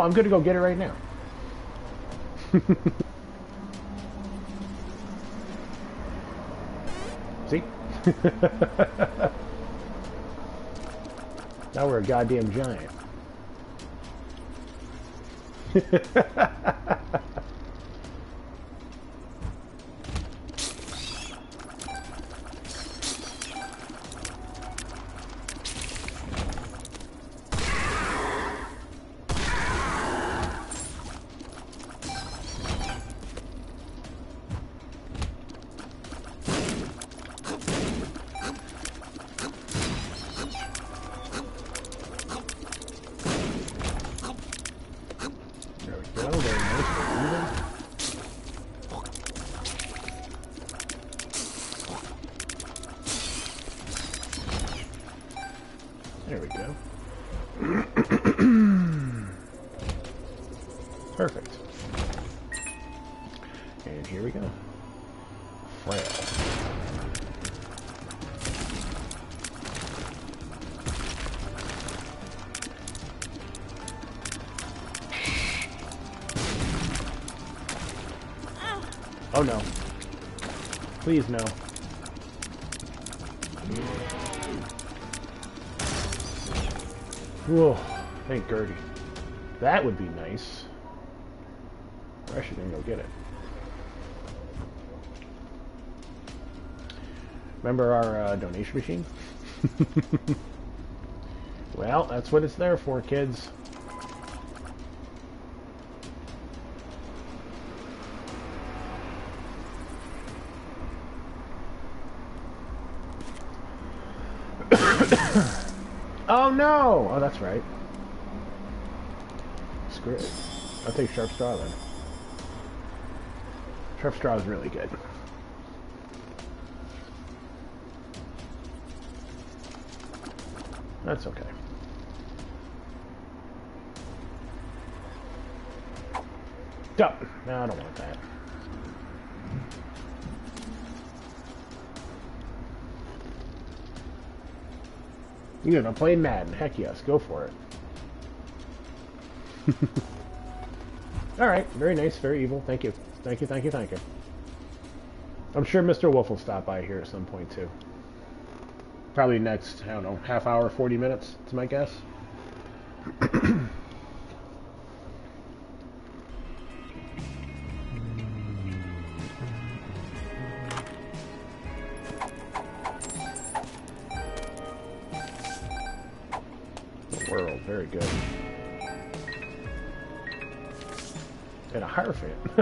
Oh, I'm good to go get it right now. See? now we're a goddamn giant. Please no. Whoa, thank Gertie. That would be nice. I should then go get it. Remember our uh, donation machine? well, that's what it's there for, kids. oh no! Oh, that's right. Screw it. I'll take Sharp Straw then. Sharp Straw is really good. That's okay. Duh. No, I don't want. You know, I'm playing Madden. Heck yes, go for it. Alright, very nice, very evil. Thank you. Thank you, thank you, thank you. I'm sure Mr. Wolf will stop by here at some point, too. Probably next, I don't know, half hour, 40 minutes, to my guess.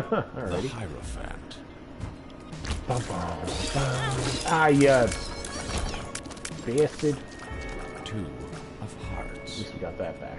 The Hierophant. Bum, bum, bum. Ah, yeah. Bastard. Two of At Hearts. least we got that back.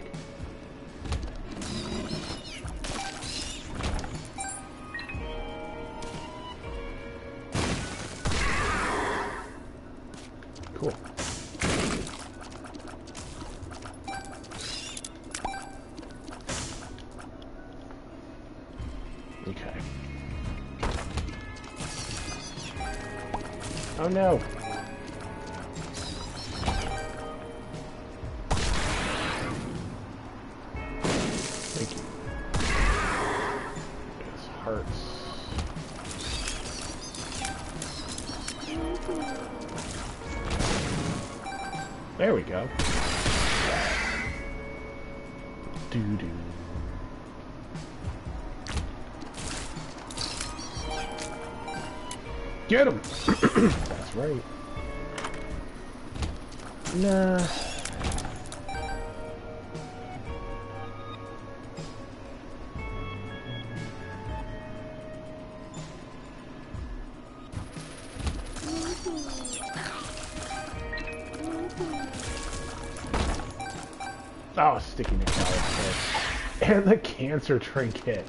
Cancer trinket.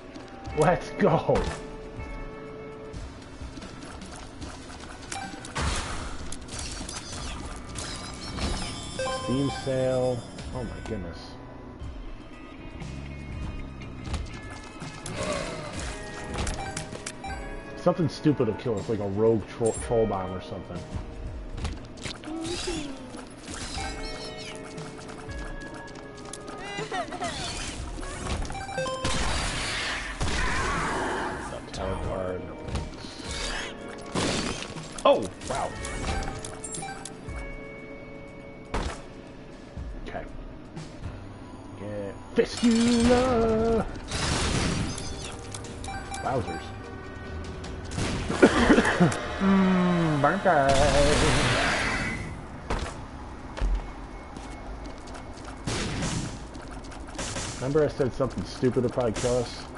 Let's go. Steam sale. Oh my goodness. Something stupid will kill us, like a rogue troll, troll bomb or something. I said something stupid would probably kill us?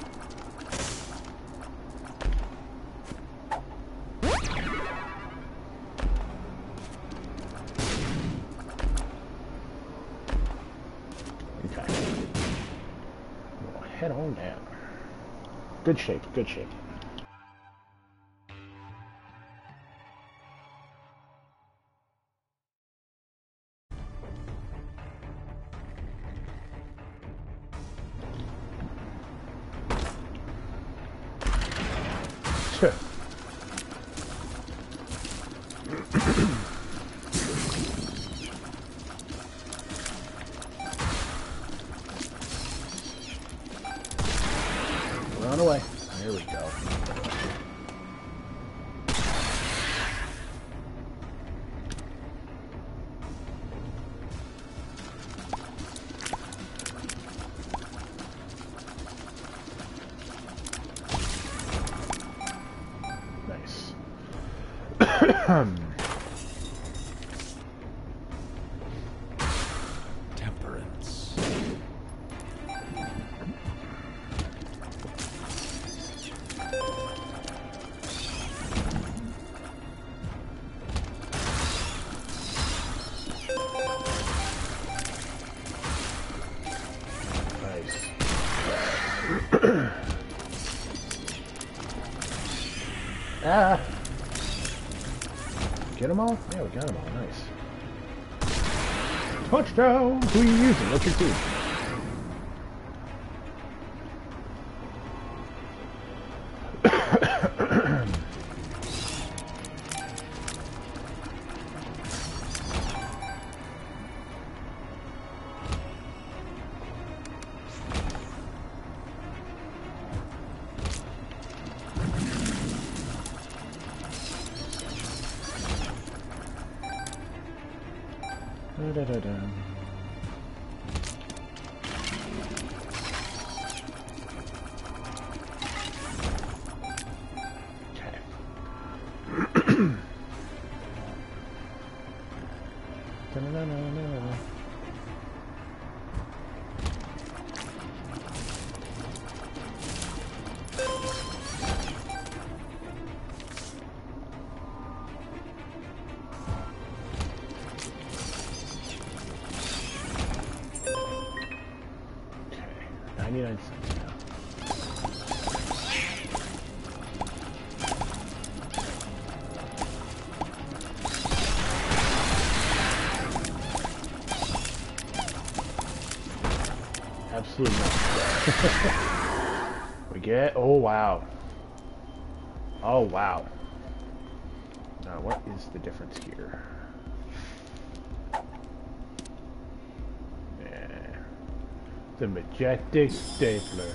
Are Da-da-da-da-da-da. we get, oh wow. Oh wow. Now what is the difference here? Yeah. The Majestic Stapler.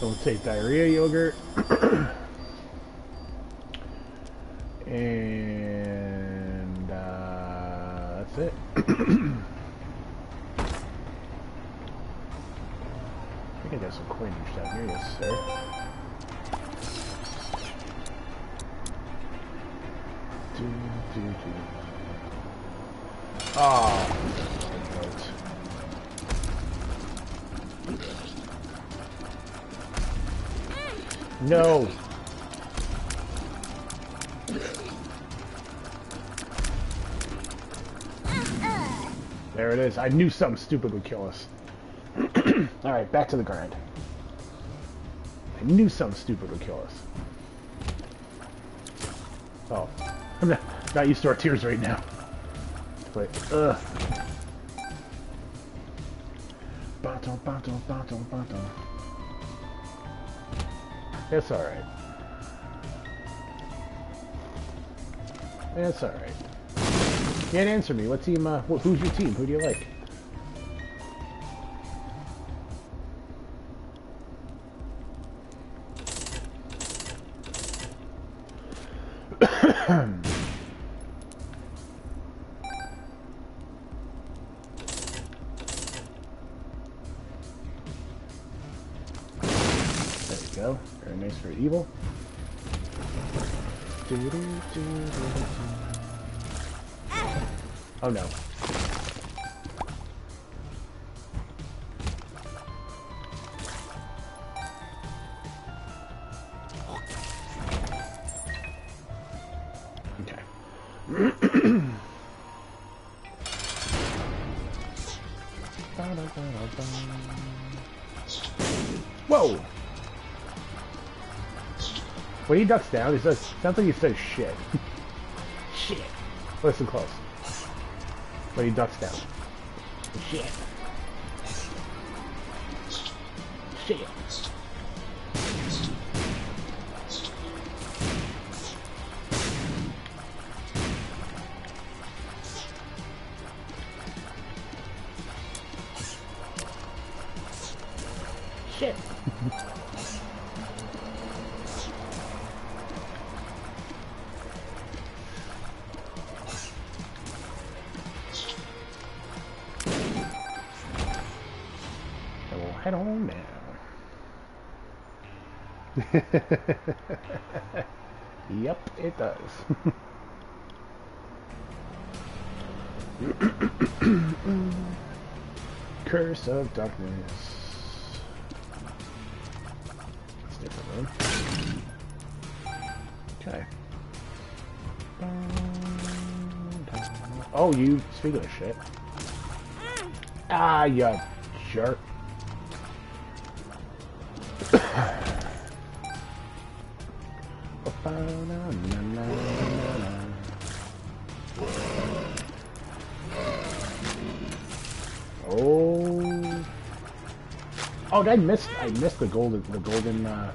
Don't say diarrhea yogurt. I knew something stupid would kill us. Alright, back to the grind. I knew something stupid would kill us. Oh. I'm not, not used to our tears right now. But, ugh. Baton, baton, baton, baton. It's alright. It's alright. Can't answer me. What team, uh, wh- who's your team? Who do you like? He ducks down, he says, sounds like he says shit. shit. Listen close. When he ducks down. Shit. Shit. yep, it does. Curse of darkness. Different one. Okay. Oh, you speak of shit. Ah, you I missed. I missed the golden. The golden. Uh,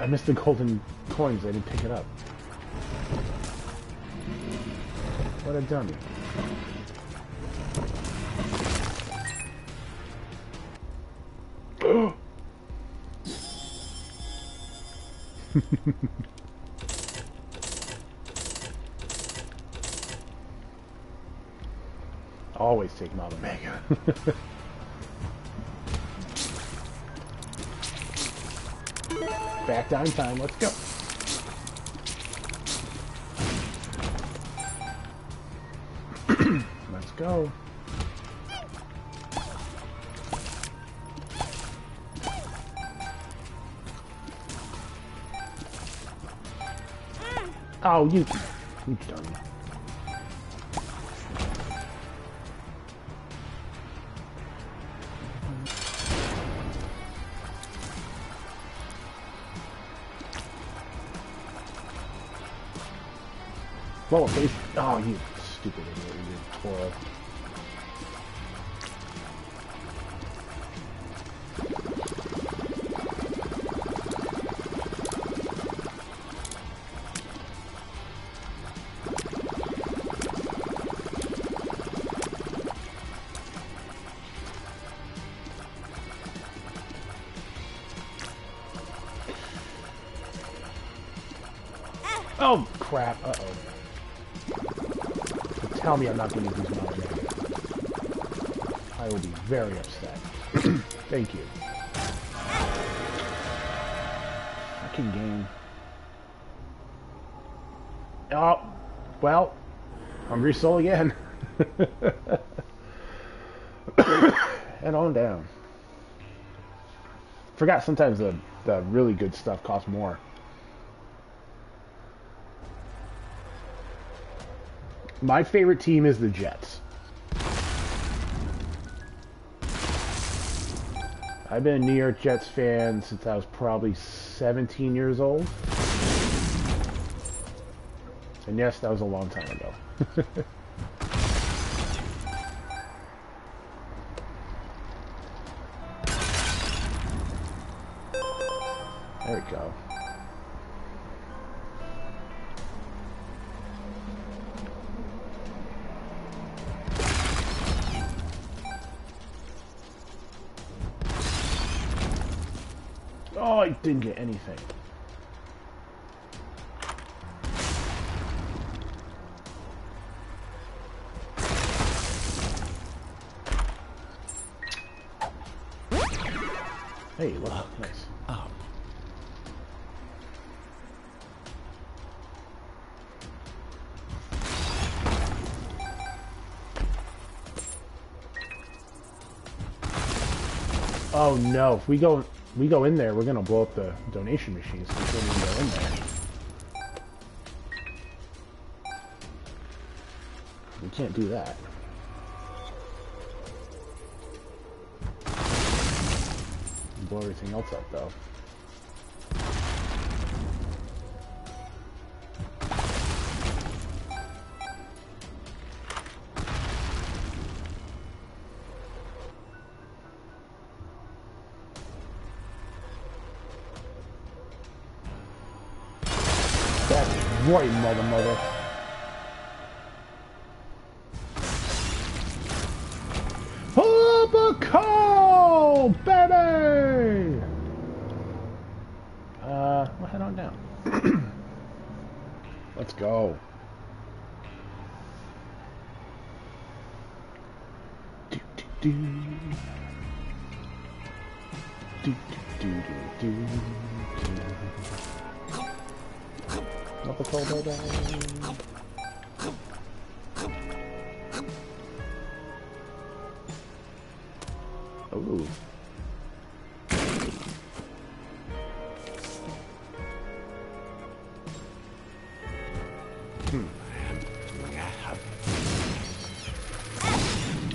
I missed the golden coins. I didn't pick it up. What a dummy. Always take Mama Mega. Back down time, let's go. let's go. Oh, you, you face. Oh, you stupid idiot, you Toro. Oh, I'm not going to use Mount I will be very upset. Thank you. Fucking game. Oh, well, Hungry Soul again. and on down. Forgot sometimes the, the really good stuff costs more. My favorite team is the Jets. I've been a New York Jets fan since I was probably 17 years old. And yes, that was a long time ago. there we go. Didn't get anything. Hey, look, nice. Up. Oh no, if we go we go in there, we're gonna blow up the donation machines before we go in there. We can't do that. Blow everything else up though. Right, mother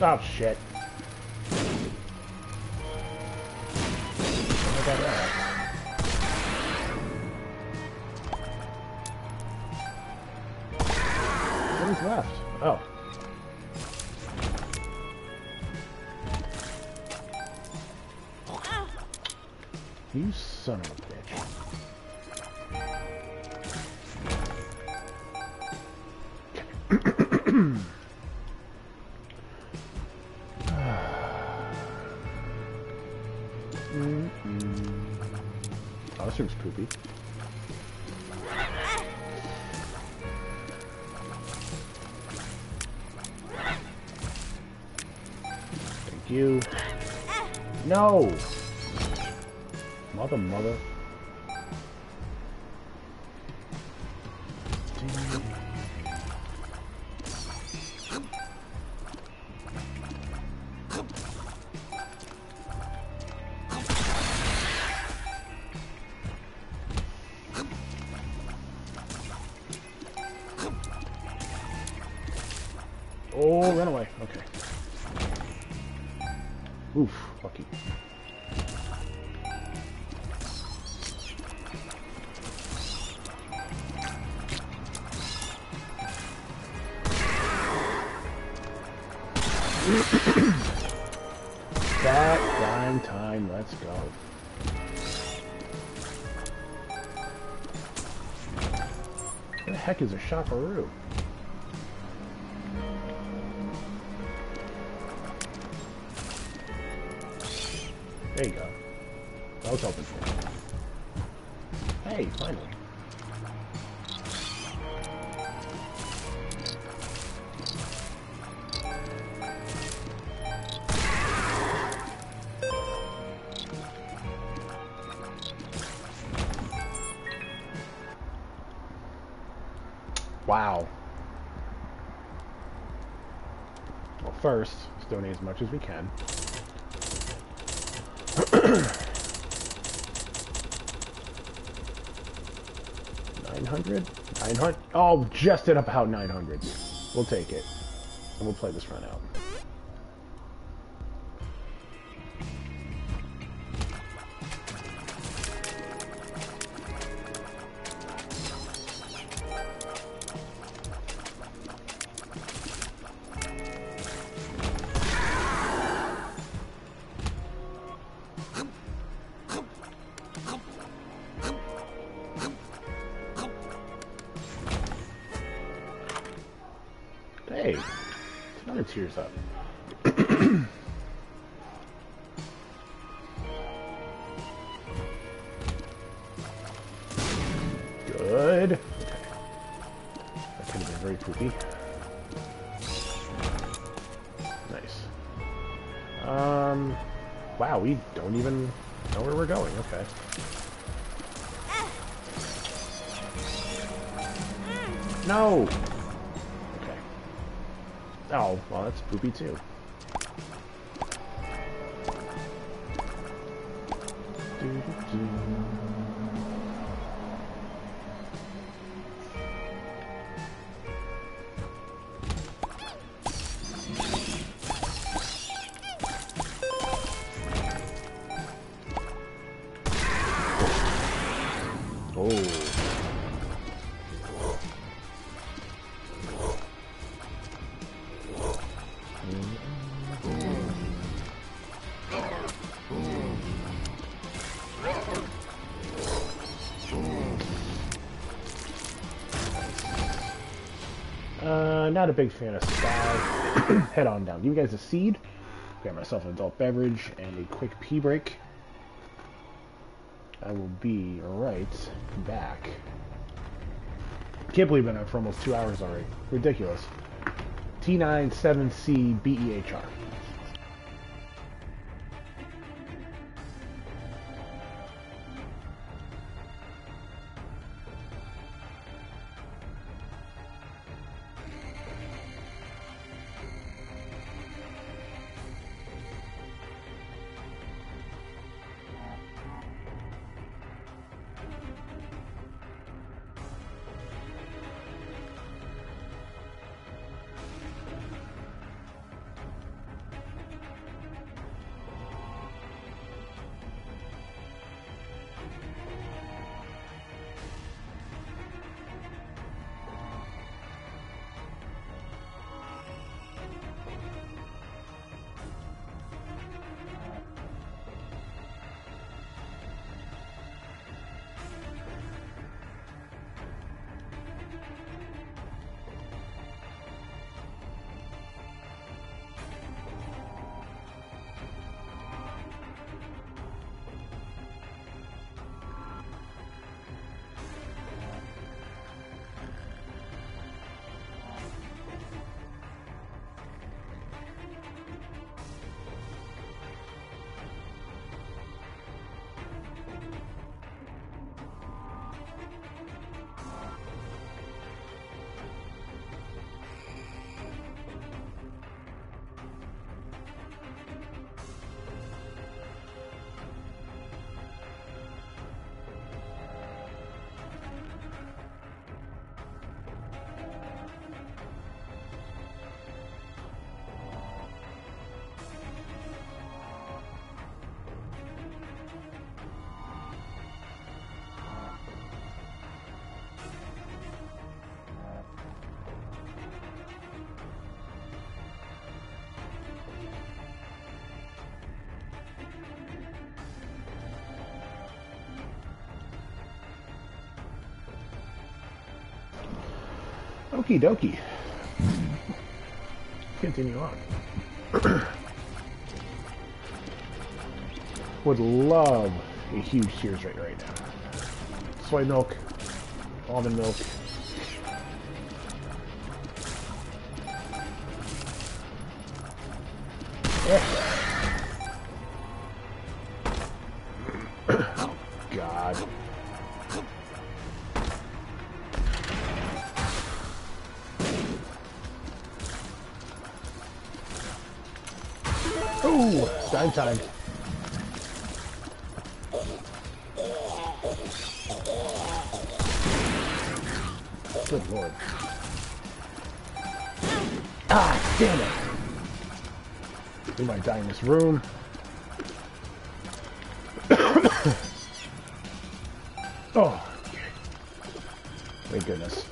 Oh shit. No! Mother, mother. Oof, lucky. That grind time, let's go. Where the heck is a Shakaroo? There you go. I was hoping for. Hey, finally. Wow. Well, first, donate as much as we can. Nine hundred? Nine hundred? Oh, just at about nine hundred. We'll take it. And we'll play this run out. Not a big fan of Sky. Head on down. Give you guys a seed. Grab myself an adult beverage and a quick pee break. I will be right back. Can't believe I've been out for almost two hours already. Ridiculous. T97C Okie dokie. Continue on. Would love a huge tears rate right now. Soy milk, almond milk. This room. oh, thank goodness.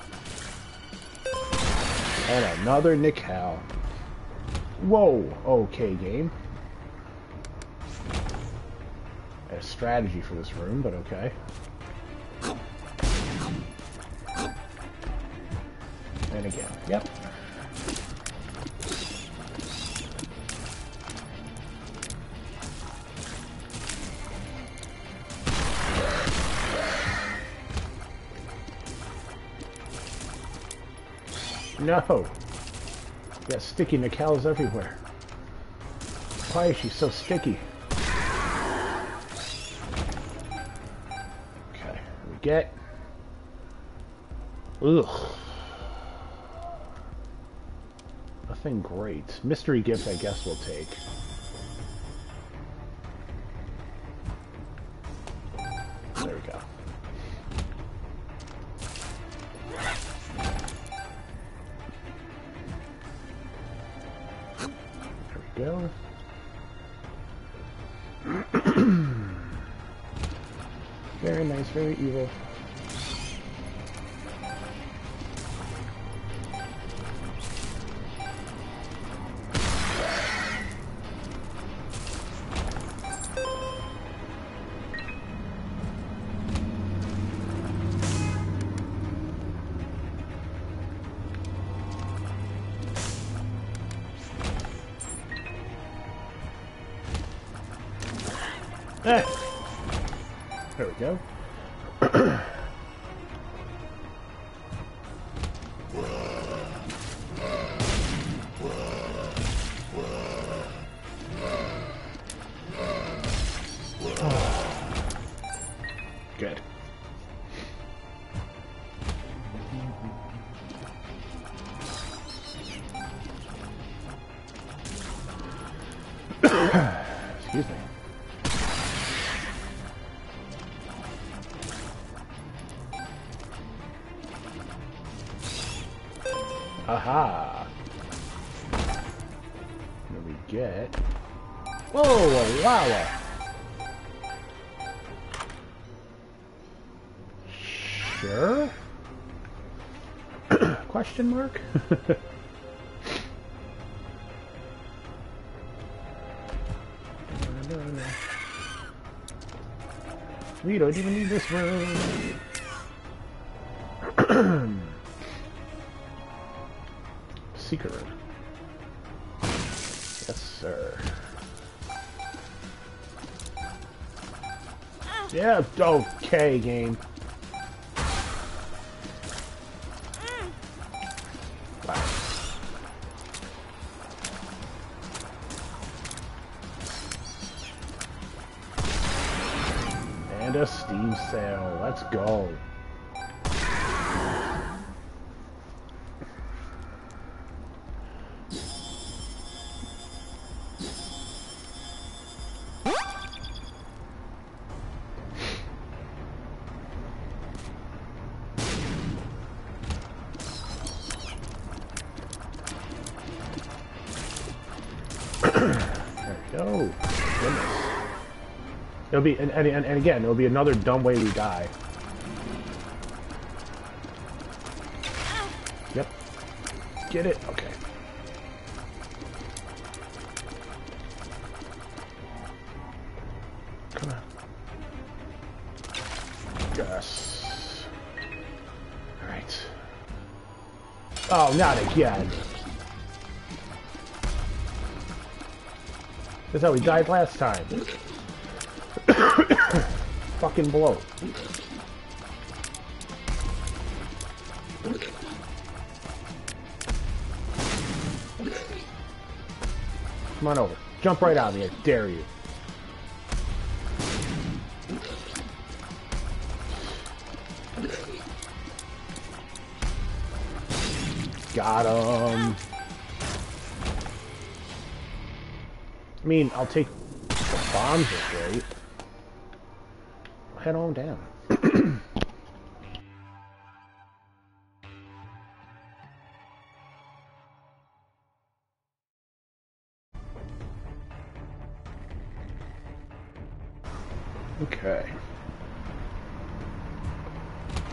And another nickel. Whoa, okay game. A strategy for this room, but okay. And again, yep. No! Yeah, sticky Nickel's everywhere. Why is she so sticky? Okay, we get... Ugh. Nothing great. Mystery gift, I guess we'll take. Question mark? we don't even need this room. Secret room. Yes, sir. Yeah, okay, game. It'll be, and, and, and again, it'll be another dumb way we die. Yep. Get it? Okay. Come on. Yes. Alright. Oh, not again. That's how we died last time. Fucking blow. Come on over. Jump right out of here. Dare you. Got him. I mean, I'll take the bombs great. Head on down. okay.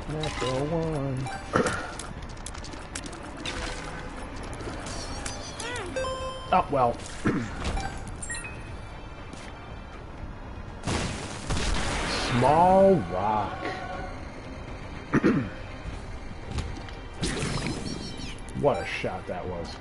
Natural one. oh, well. Small rock. what a shot that was.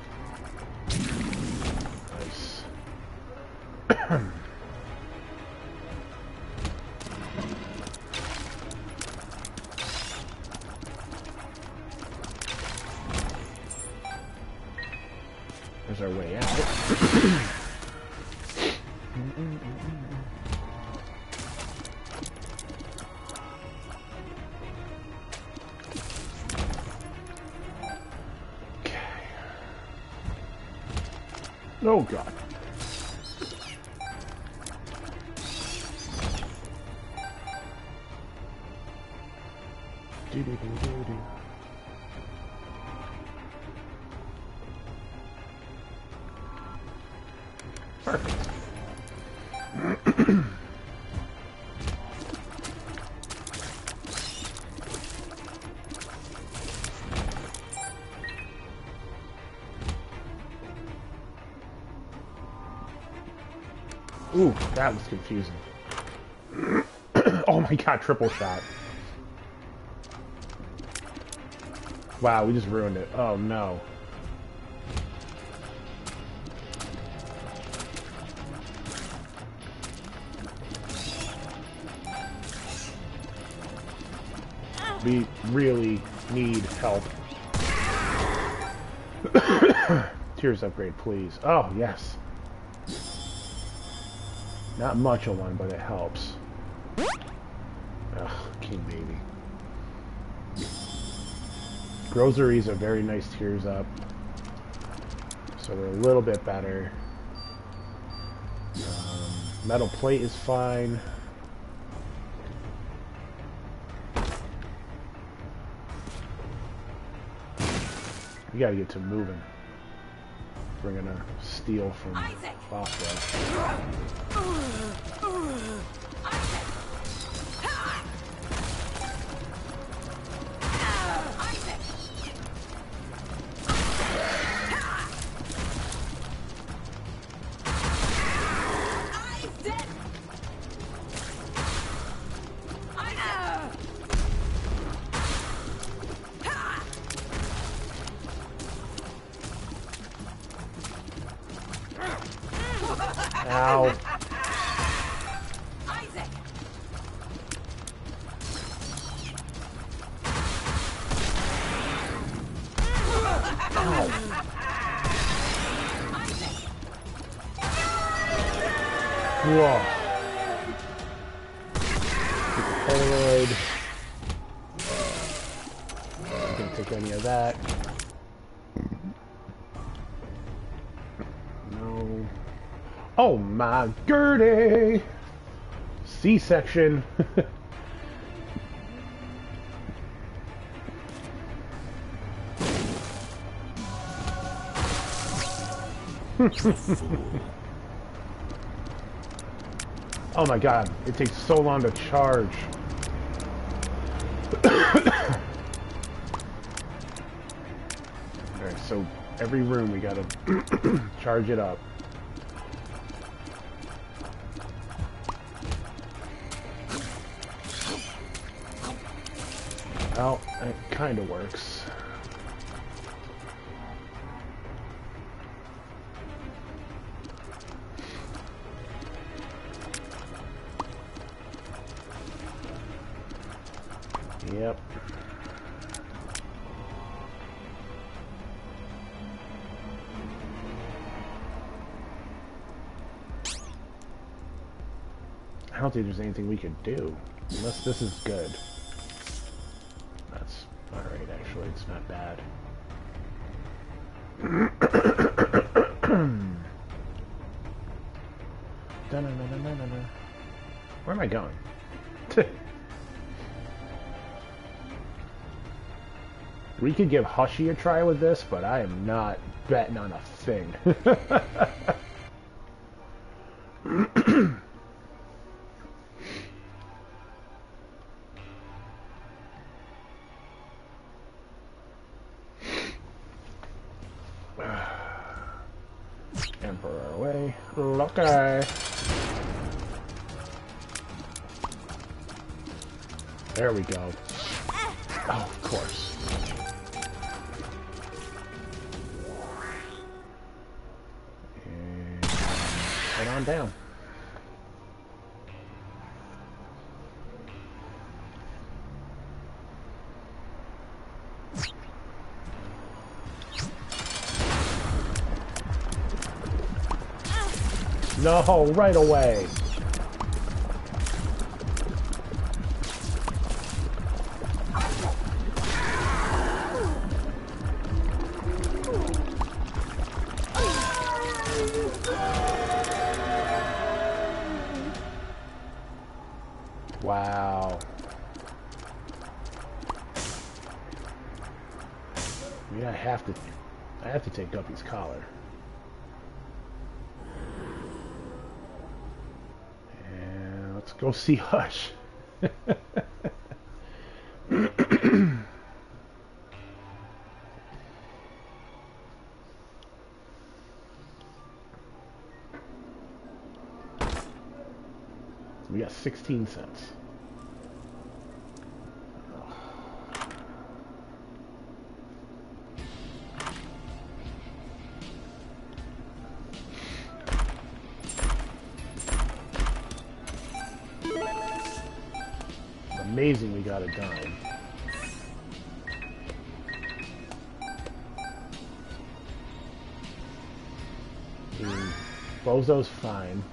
Oh god. That was confusing. oh my god, triple shot. Wow, we just ruined it. Oh no. We really need help. Tears upgrade, please. Oh, yes. Not much of one, but it helps. Ugh, King Baby. Groceries are very nice tears up. So they're a little bit better. Um, metal plate is fine. We gotta get to moving. Bringing a steel from Isaac! C-section. oh my god, it takes so long to charge. Alright, so every room we gotta charge it up. Well, it kind of works. Yep. I don't think there's anything we could do. Unless this is good. It's not bad. Where am I going? we could give Hushy a try with this, but I am not betting on a thing. No, right away. See Hush. we got 16 cents. Bozo's fine.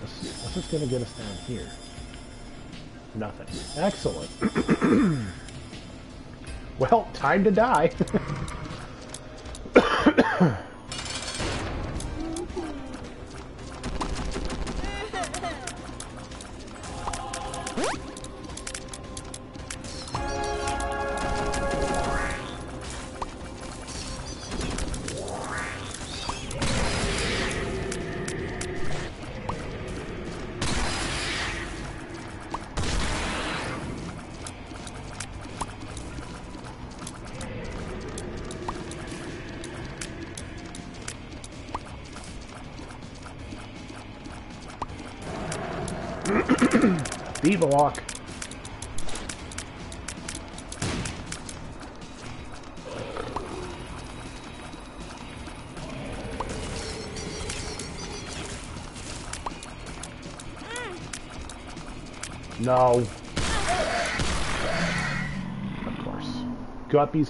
What's this to get us down here? Nothing. Excellent. well, time to die. No. Of course. Guppy's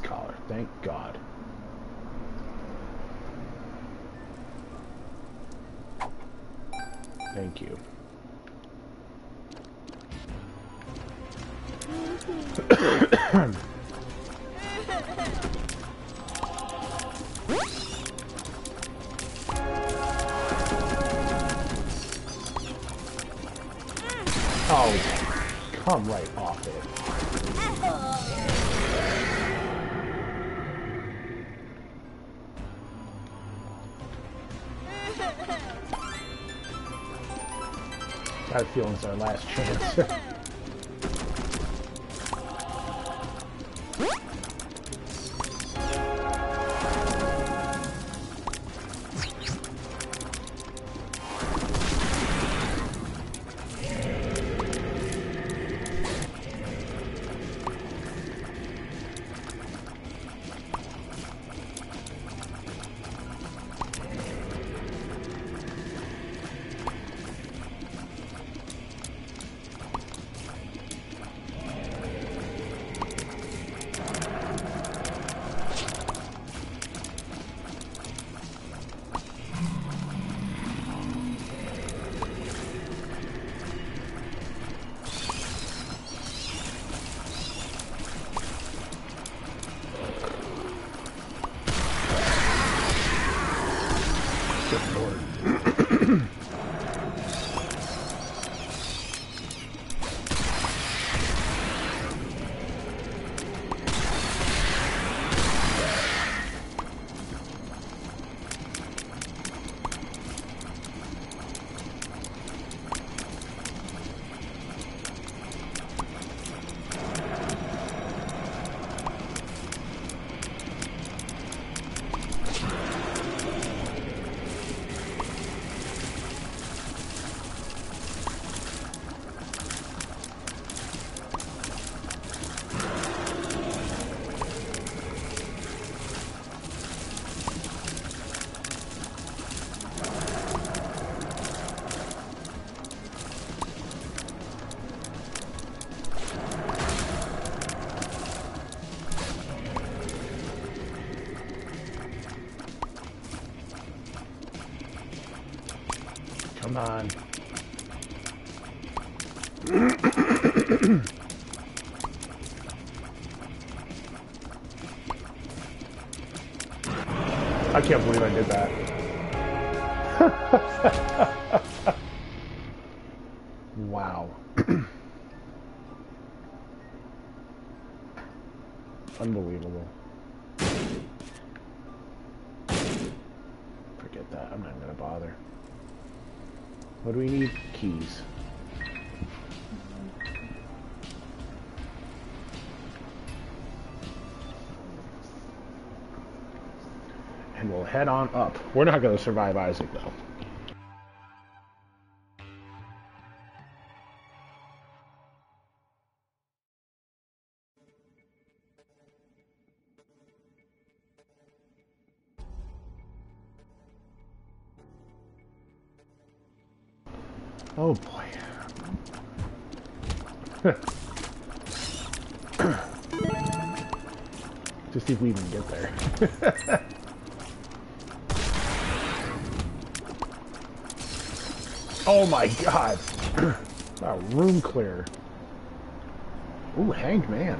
last chance. On. I can't believe I did that. Up. We're not going to survive Isaac. Clear. Ooh, hanged man.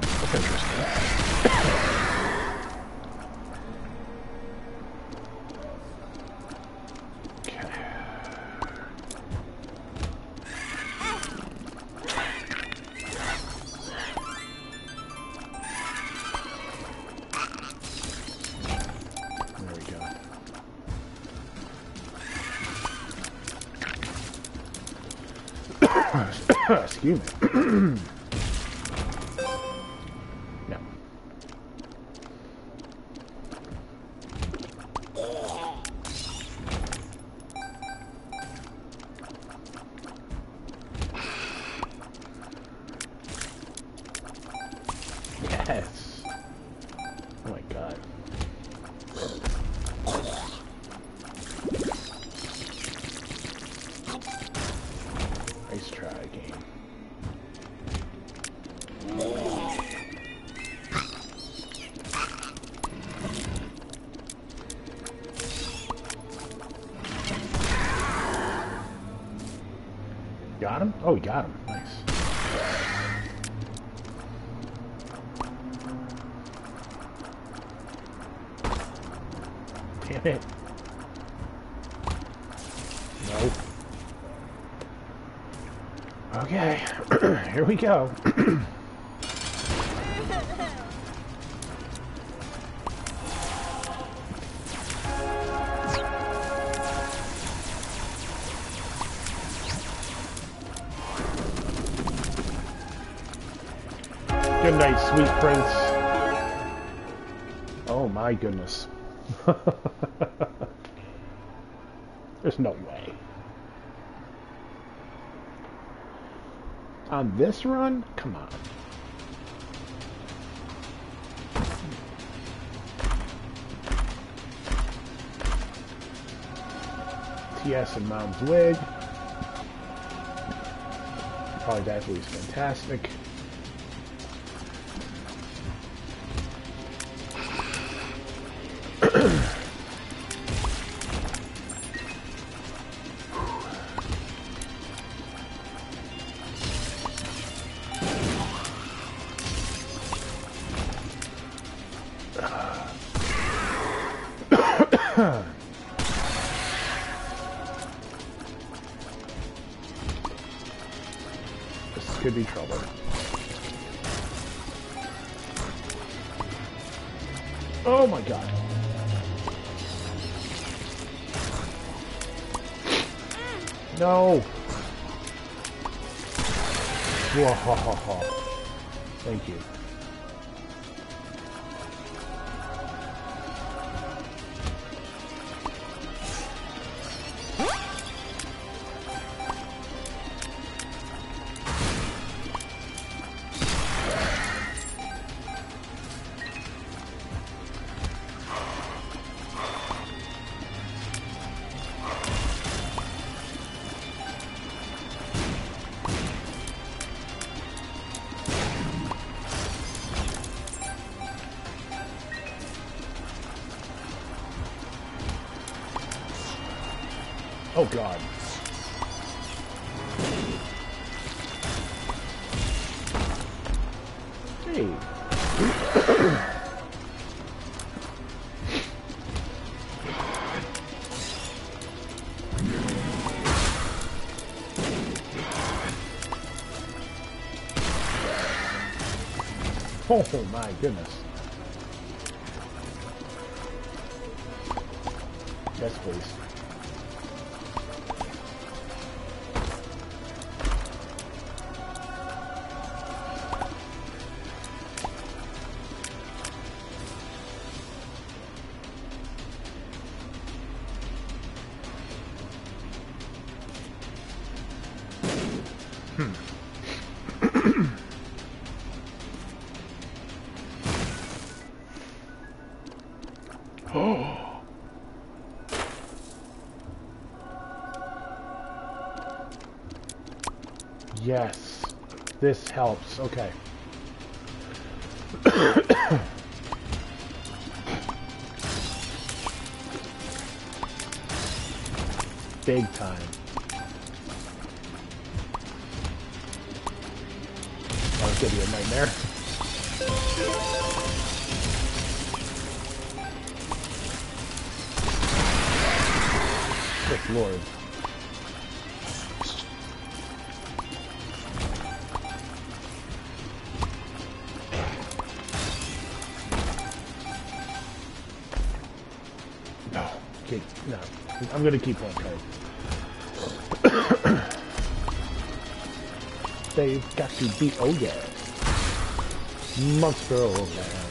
Oh, we got him. Nice. Damn it. No. Okay, here we go. my goodness. There's no way. On this run? Come on. TS and Mom's Wig. Probably that is fantastic. Could be trouble. Oh my god. No. Whoa. Thank you. Oh my goodness. This helps. Okay. Big time. I'm gonna keep one card. They've got to be oh yeah. Monster oh, man. No.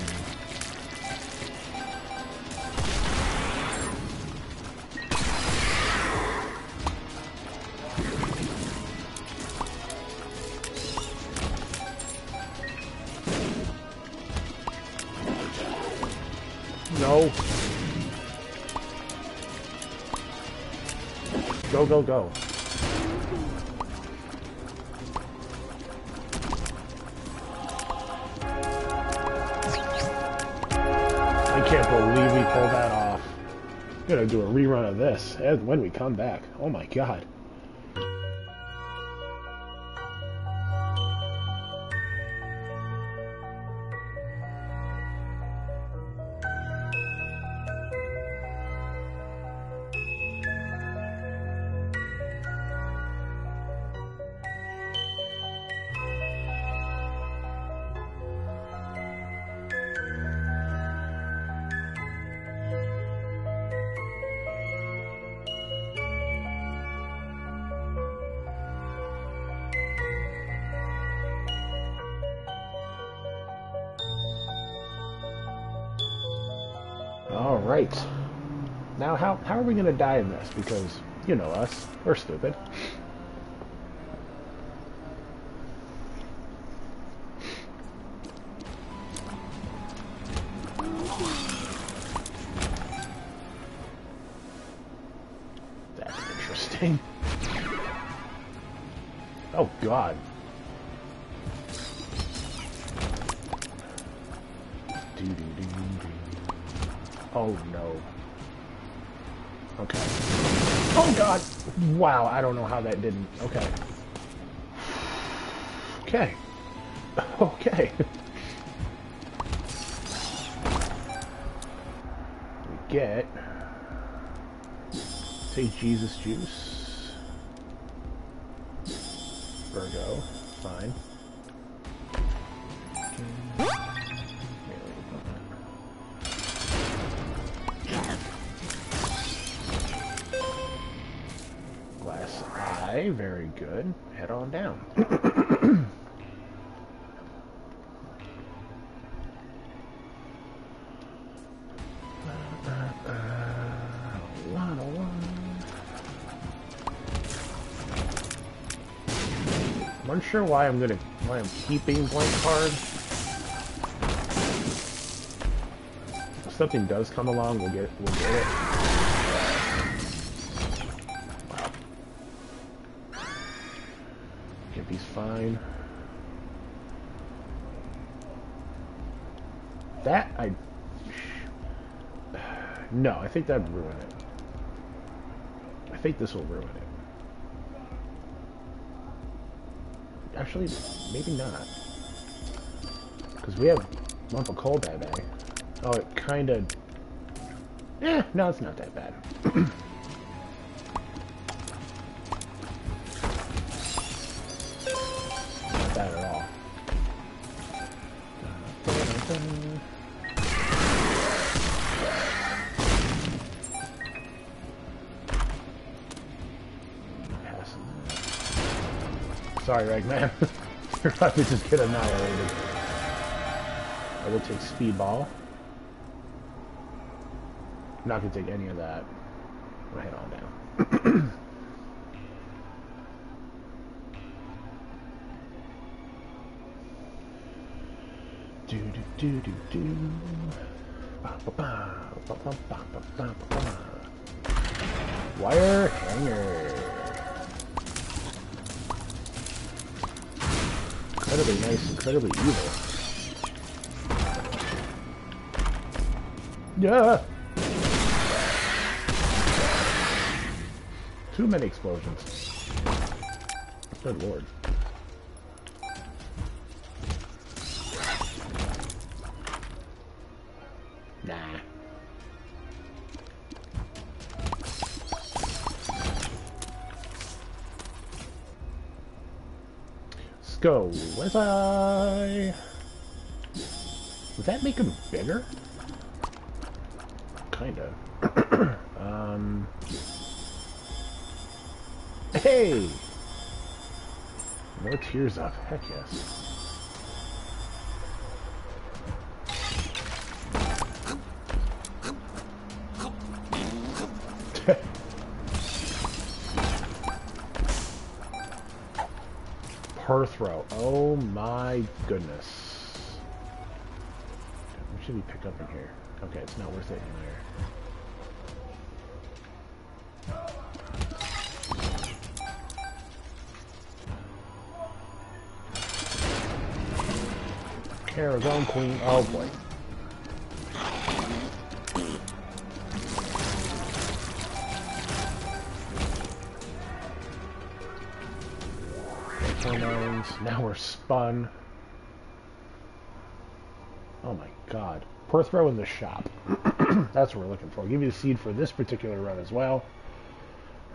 Go, go. I can't believe we pulled that off. Gonna do a rerun of this and when we come back. Oh my god. To die in this? Because, you know us, we're stupid. I don't know how that didn't. Eye, very good. Head on down. I'm unsure why I'm gonna why I'm keeping blank card. If something does come along, we'll get we'll get it. Gimpy's fine. That I no, I think that'd ruin it. I think this will ruin it. Actually, maybe not. Because we have lump of coal that day. Oh, it kind of... Eh, no, it's not that bad. sorry, Ragman. You're about to just get annihilated. I will take Speedball. I'm not going to take any of that. I'm going to head on down. do do do do do. Ba ba ba ba ba ba ba ba. Wire hanger. Incredibly nice, incredibly evil. Yeah. Too many explosions. Good lord. Go. Was I? Does that make him bigger? Kinda. um. Hey! More tears up. Heck yes. Perthro. Oh my goodness. What should we pick up in here? Okay, it's not worth it in there. Carazone Queen. Oh boy. Spun. Oh my god. Perthro in the shop. That's what we're looking for. I'll give you the seed for this particular run as well.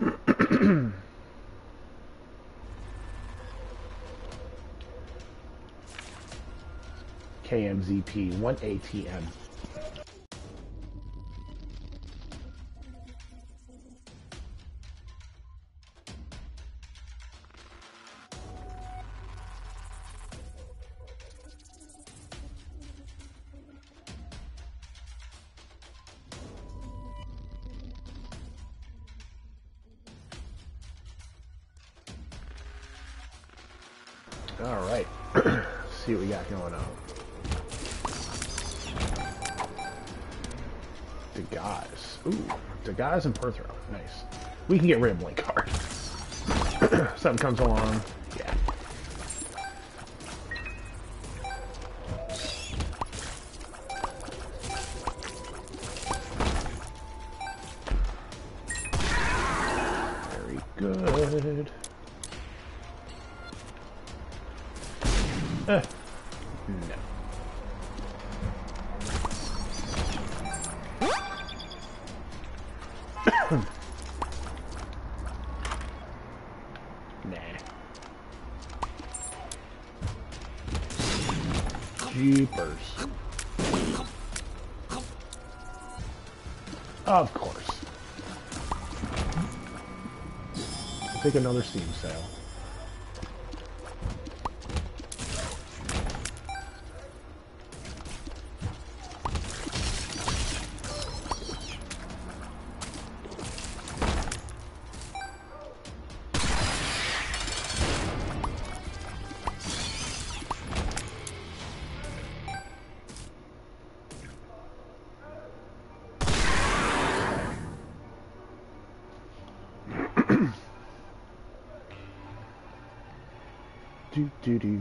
KMZP 1ATM. And. Nice. We can get rid of Blank Card. Something comes along. another scene. Do do do.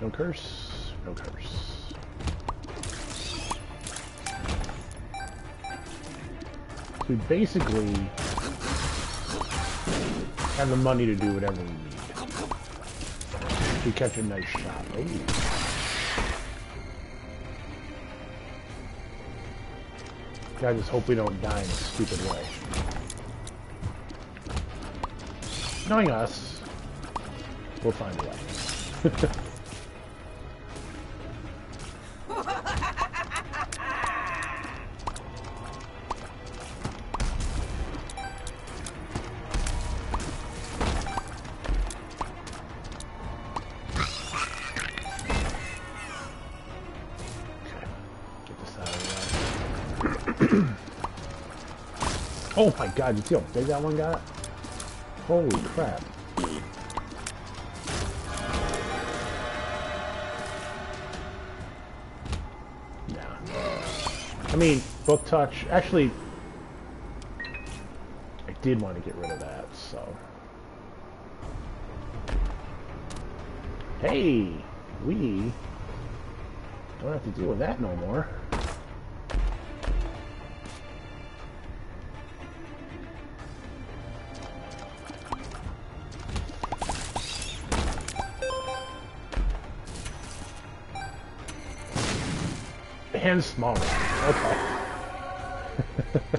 No curse. No curse. So basically, have the money to do whatever we need. We catch a nice shot. Ooh. I just hope we don't die in a stupid way. Knowing us, we'll find a way. oh my god, you see how big that one got? Holy crap. Nah. I mean, book touch. Actually, I did want to get rid of that, so. Hey, we don't have to deal with that no more. And smaller. Okay.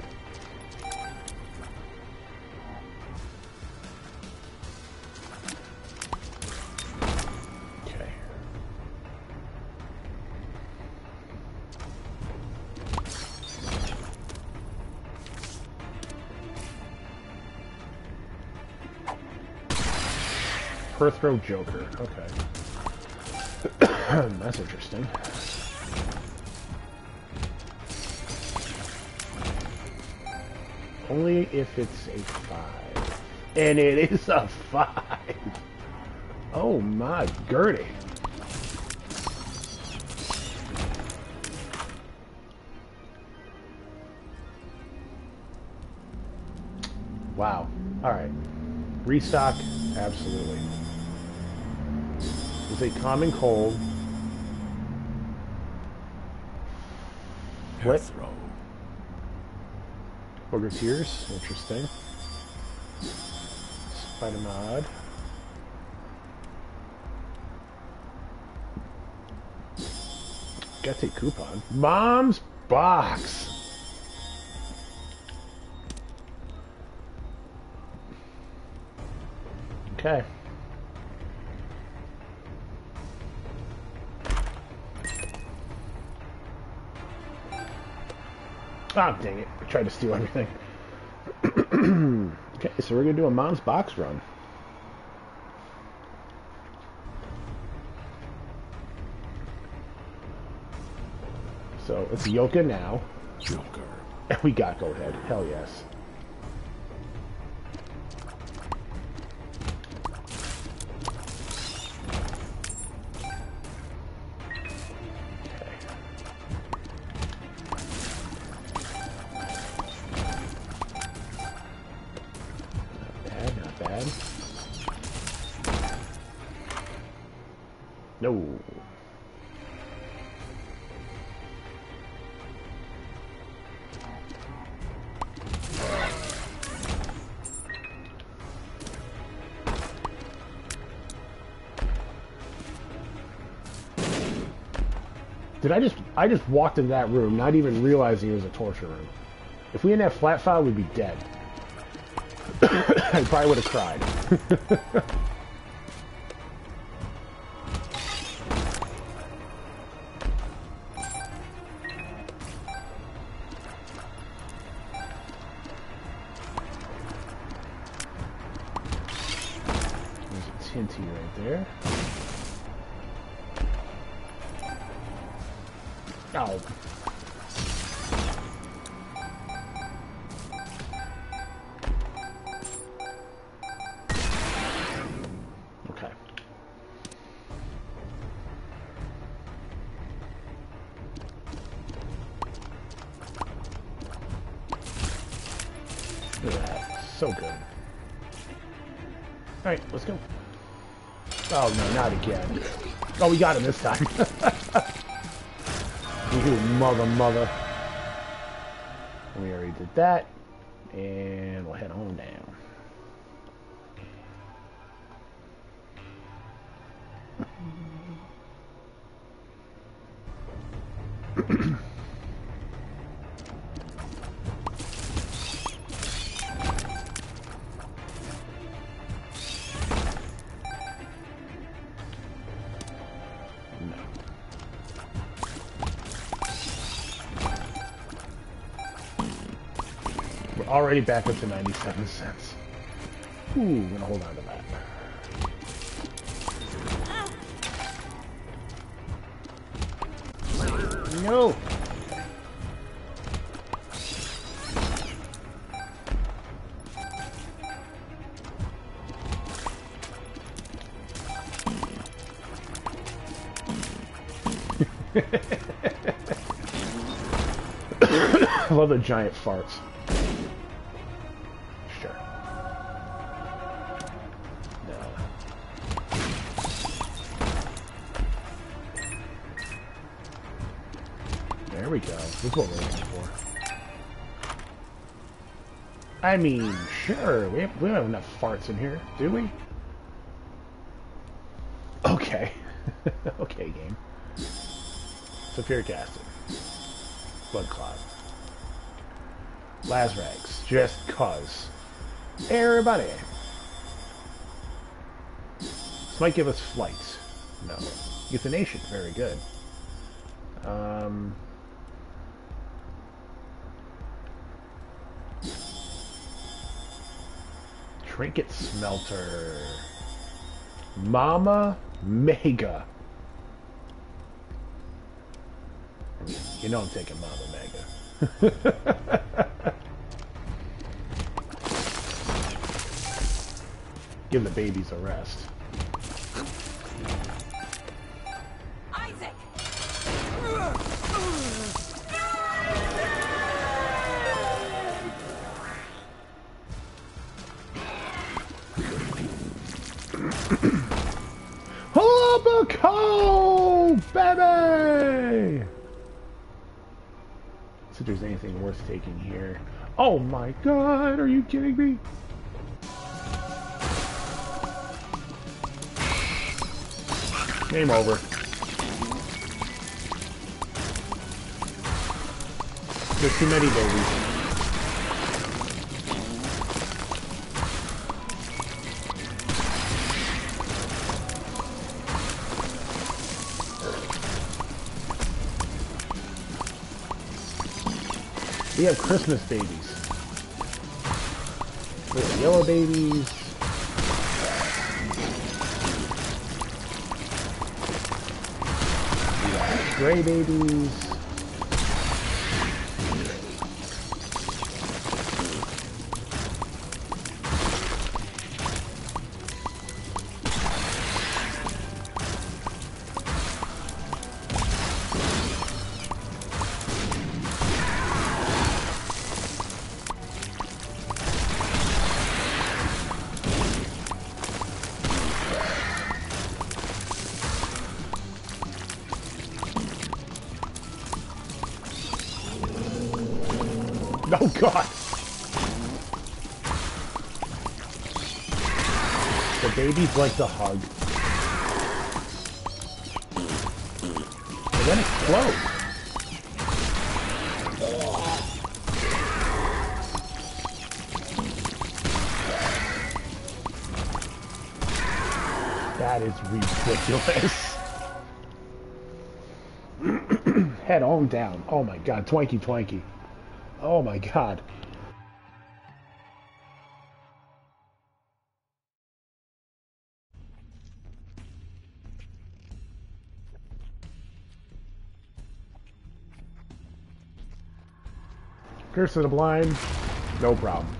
okay. Perth Joker. Okay. That's interesting. Only if it's a five. And it is a five. Oh my Gertie. Wow. Alright. Restock, absolutely. It's a common cold. What? Throw. Booger Tears, interesting. Spider Mod. Got a coupon. Mom's box. Okay. Ah, dang it. Tried to steal everything. okay, so we're going to do a mom's box run. So it's Yoka now. Joker. And we got go ahead. Hell yes. I just walked in that room, not even realizing it was a torture room. If we didn't have flat file, we'd be dead. I probably would have cried. So good. Alright, let's go. Oh no, not again. Oh, we got him this time. You mother, mother. We already did that. And already back up to 97 cents. Ooh, I'm gonna hold on to that. No! I love the giant farts. I mean, sure. We, have, we don't have enough farts in here, do we? Okay. okay, game. Sulfuric acid. Blood clot. Lazrags. Just cuz. Everybody. This might give us flight. No. Euthanasia. Very good. Um... Trinket Smelter. Mama Mega. You know I'm taking Mama Mega. Give the babies a rest. Anything worth taking here. Oh my god, are you kidding me? Game over. There's too many babies. We have Christmas babies. Little yellow babies. We got gray babies. Like the hug. And then explode. That is ridiculous. Head on down. Oh my god, Twanky Twanky. Oh my god. Curse of the Blind, no problem.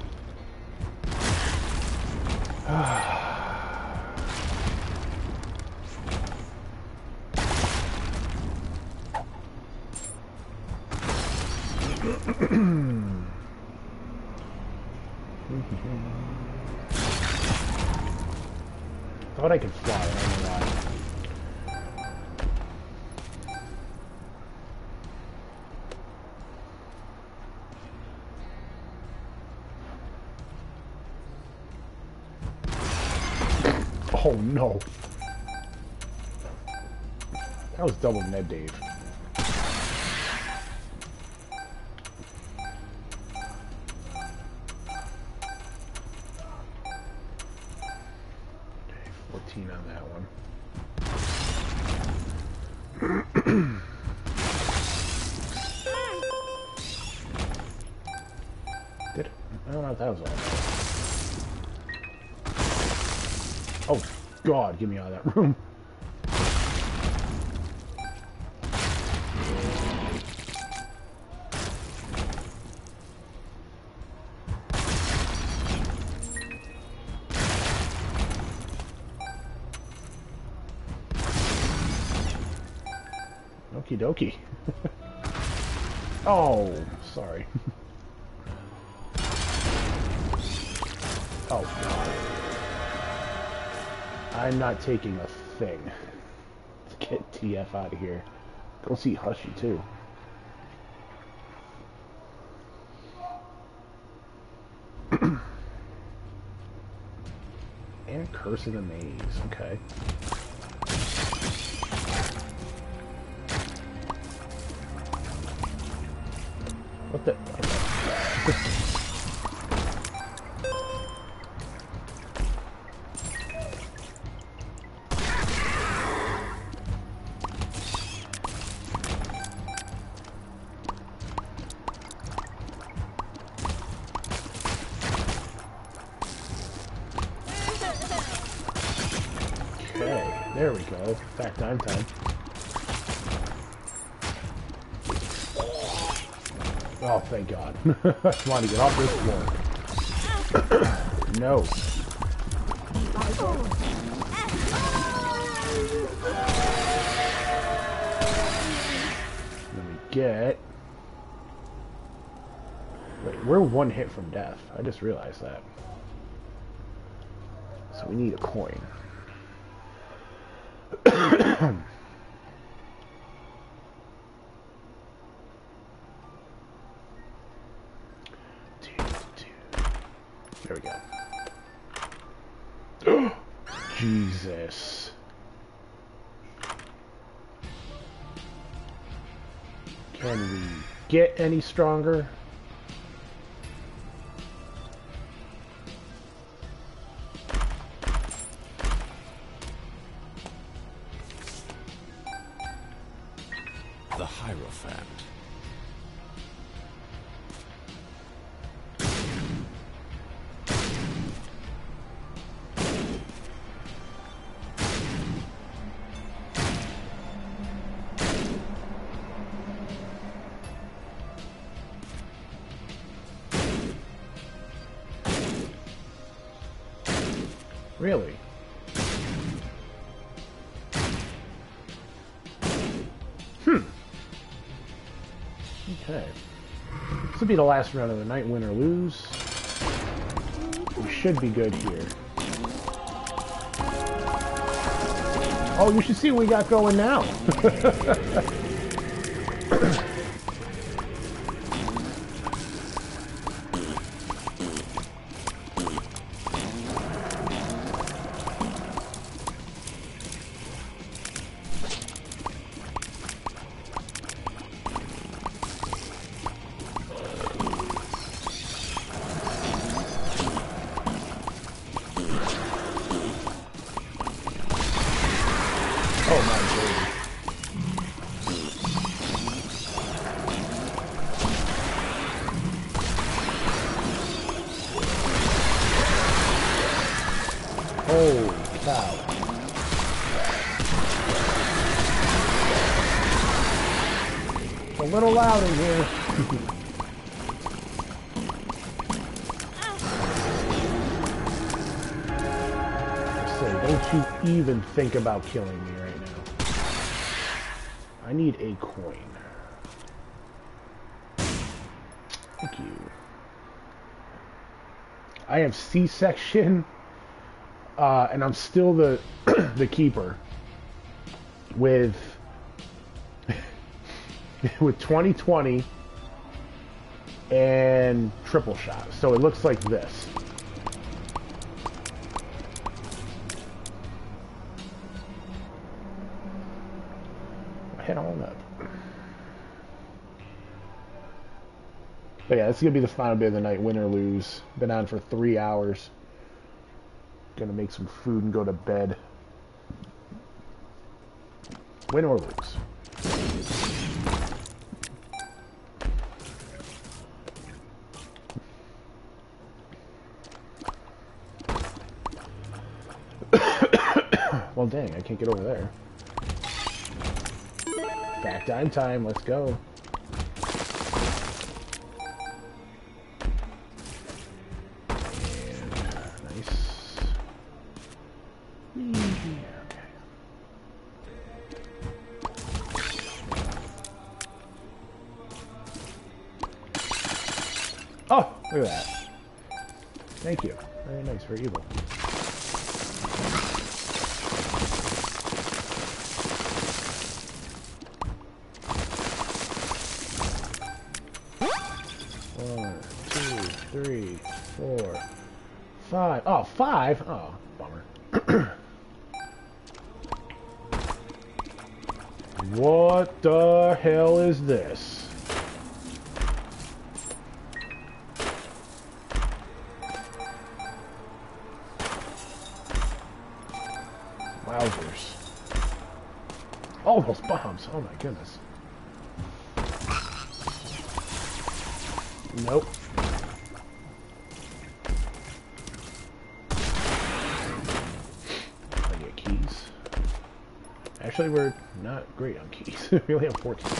Thought I could fly, I don't know why. No. That was double Ned Dave. God, get me out of that room. Okie dokie. oh, not taking a thing. Let's get TF out of here. Go see Hushy, too. and Curse of the Maze, okay. Back time. Oh, thank God. I want to get off this floor. no. Let me get... Wait, we're one hit from death. I just realized that. So we need a coin. Any stronger? Be the last round of the night, win or lose. We should be good here. Oh, you should see what we got going now. think about killing me right now. I need a coin. Thank you. I have C-section, uh, and I'm still the the keeper with with 2020 and triple shot. So it looks like this. fucking own up. But yeah, it's gonna be the final bit of the night, win or lose. Been on for three hours. Gonna make some food and go to bed. Win or lose. well, dang, I can't get over there. Back time let's go. Oh, look at that. Thank you. Very nice, very evil. Five. Oh, bummer. what the hell is this? We only have 14.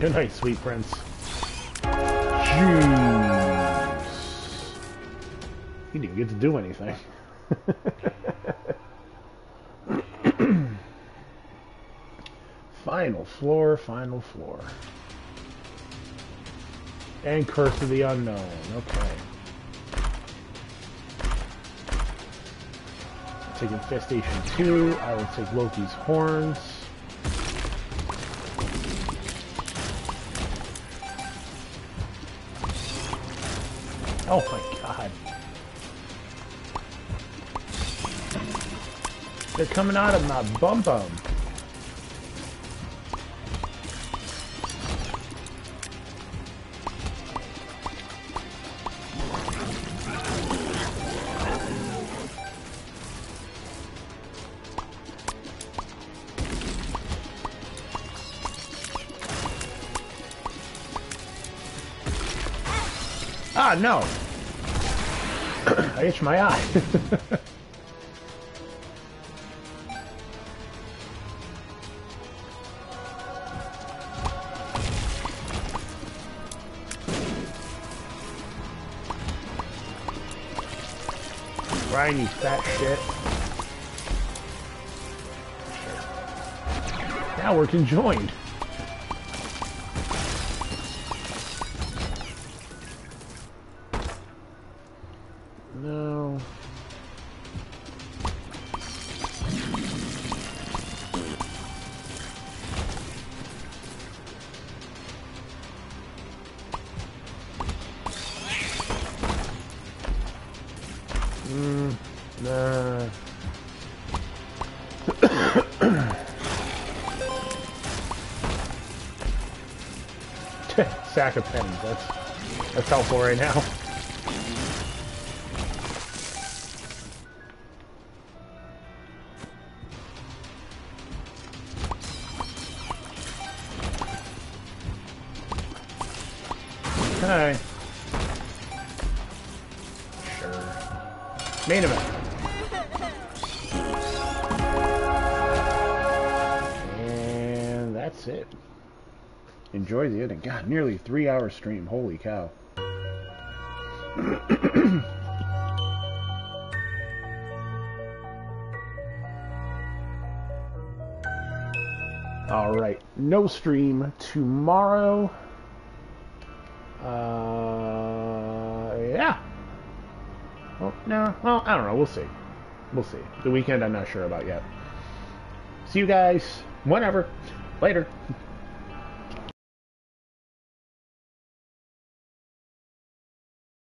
Good night, sweet prince. Jeez. He didn't get to do anything. final floor, final floor. And Curse of the Unknown. Okay. Take Infestation 2. I will take Loki's Horns. Oh my god. They're coming out of my bum bum. No! I itch my eye. You fat shit. Now we're conjoined. Sack of pennies. That's that's helpful right now. Enjoy the ending. God, nearly three hour stream. Holy cow. All right, no stream tomorrow. Uh, yeah. Well, no, well, I don't know. We'll see. We'll see. The weekend, I'm not sure about yet. See you guys whenever. Later.